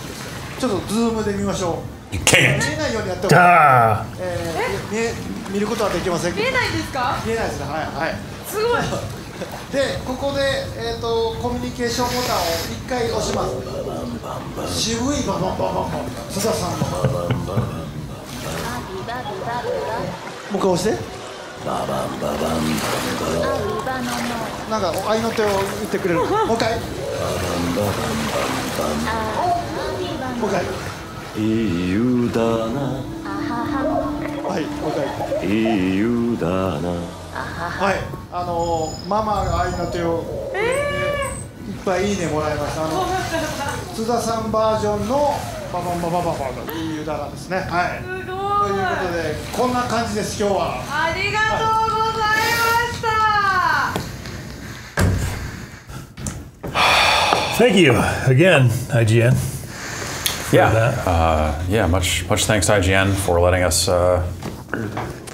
ちょっとズームで見ましょう.見えないようにやっても、Ah. ええ見ることはできません見えないんですか？見えないですね。はいはい。すごい。でここで、えー、とコミュニケーションボタンを1回押します。渋いババンババンバン津田さんのもう一回押してなんかお愛の手を言ってくれるもう一回もう一回いい湯だなはいもう一回いい湯だなはいあのーママが愛の手を、いっぱいいいねもらいましたあの津田さんバージョンのババンバババババいい湯だなですねはいすごいということでこんな感じです今日はありがとうございました Thank you again, IGN. Yeah, uh, yeah. Much much thanks IGN for letting us uh,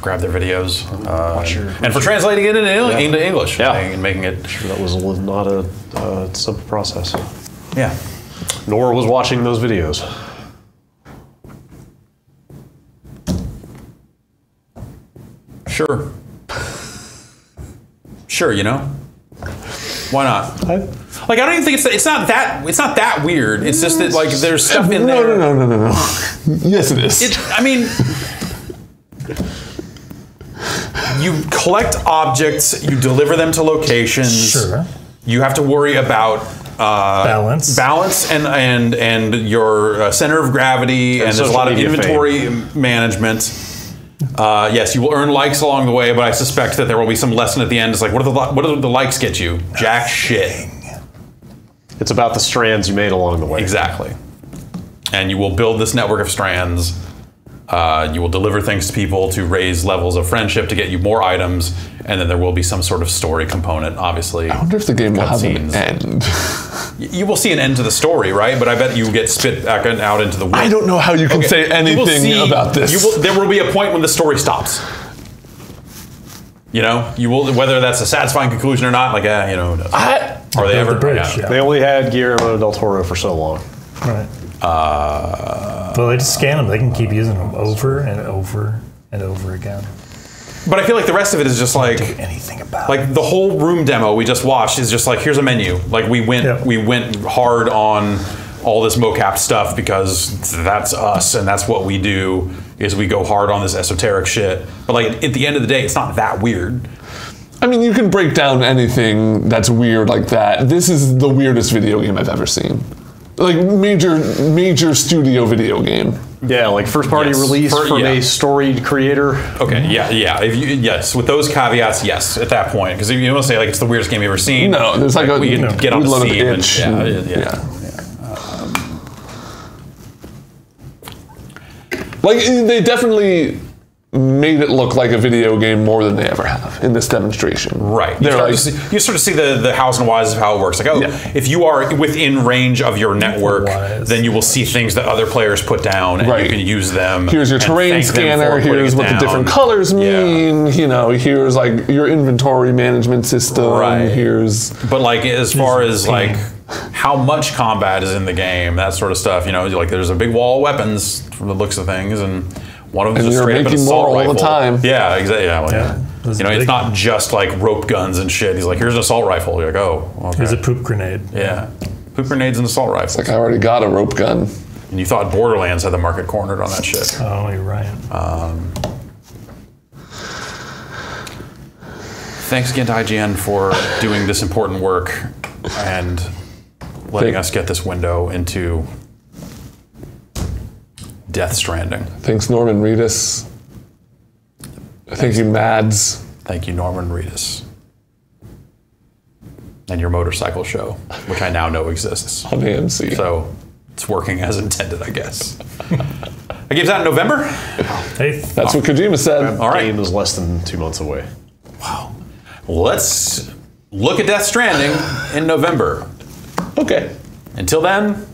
grab their videos uh, your- and for translating it into, Yeah. into English Yeah. and making it. Sure, That was not a uh, simple process. Yeah. Nor was watching those videos. Sure. Sure, you know. Why not? I, Like I don't even think it's it's not that it's not that weird. It's just that like there's stuff in no, there. no, no, no, no, no. Yes, it is. It, I mean, you collect objects, you deliver them to locations. Sure. You have to worry about uh, Balance. balance, and and and your uh, center of gravity, and, there's a lot of media inventory management. Uh, yes, you will earn likes along the way, but I suspect that there will be some lesson at the end. It's like, what do the what do the likes get you? Jack shit. it's about the strands you made along the way. Exactly. And you will build this network of strands. Uh, you will deliver things to people to raise levels of friendship to get you more items, and then there will be some sort of story component, obviously. I wonder if the game will have an Cutscenes. end. You will see an end to the story, right? But I bet you get spit back and out into the wind. I don't know how you can Okay, say you will anything see- about this. You will, there will be a point when the story stops. You know, you will whether that's a satisfying conclusion or not. Like, eh, you know, I, are they ever? the bridge, yeah. yeah. They only had Guillermo del Toro for so long. Right. Uh, Well, they just scan them. They can keep using them over and over and over again. but I feel like the rest of it is just like Anything about like the whole room demo we just watched is just like here's a menu like we went Yeah. we went hard on all this mocap stuff because that's us and that's what we do is we go hard on this esoteric shit but like at the end of the day it's not that weird I mean, you can break down anything that's weird like that. This is the weirdest video game I've ever seen. Like major, major studio video game. Yeah, like first party Yes. release For- from yeah. a storied creator. Okay, yeah, yeah. If you yes, with those caveats, yes, at that point, because if you want to say like it's the weirdest game you've ever seen, No, there's like a we can you know, get on we'd let 'em Steam and, itch yeah, yeah, yeah. Um, Like they definitely made it look like a video game more than they ever have in this demonstration. Right. You They're start, like, see, you sort of see the, the hows and whys of how it works. Like, oh, Yeah. if you are within range of your network, Whys. then you will see things that other players put down, and Right. you can use them. here's your terrain scanner. Here's it what the different colors Yeah. mean. You know, here's like your inventory management system. Right. Here's But like as far as pain. like how much combat is in the game, that sort of stuff, you know, like there's a big wall of weapons from the looks of things, and one of them And is you're straight up an making assault more all the time. Yeah, exactly. Yeah, well, Yeah. yeah. You know, it's not just like rope guns and shit. He's like, here's an assault rifle. You're like, oh, okay. There's a poop grenade. yeah, poop grenades and assault rifles. like I already got a rope gun. and you thought Borderlands had the market cornered on that shit. Oh, you're right. Um, thanks again to IGN for doing this important work and letting Thank- us get this window into Death Stranding. Thanks, Norman Reedus. Thank you, Mads. Thank you, Norman Reedus. And your motorcycle show, which I now know exists. on AMC. So it's working as intended, I guess. That game's out in November. Hey, That's what Kojima said. All right. Game is less than two months away. Wow. Let's look at Death Stranding in November. Okay. Until then,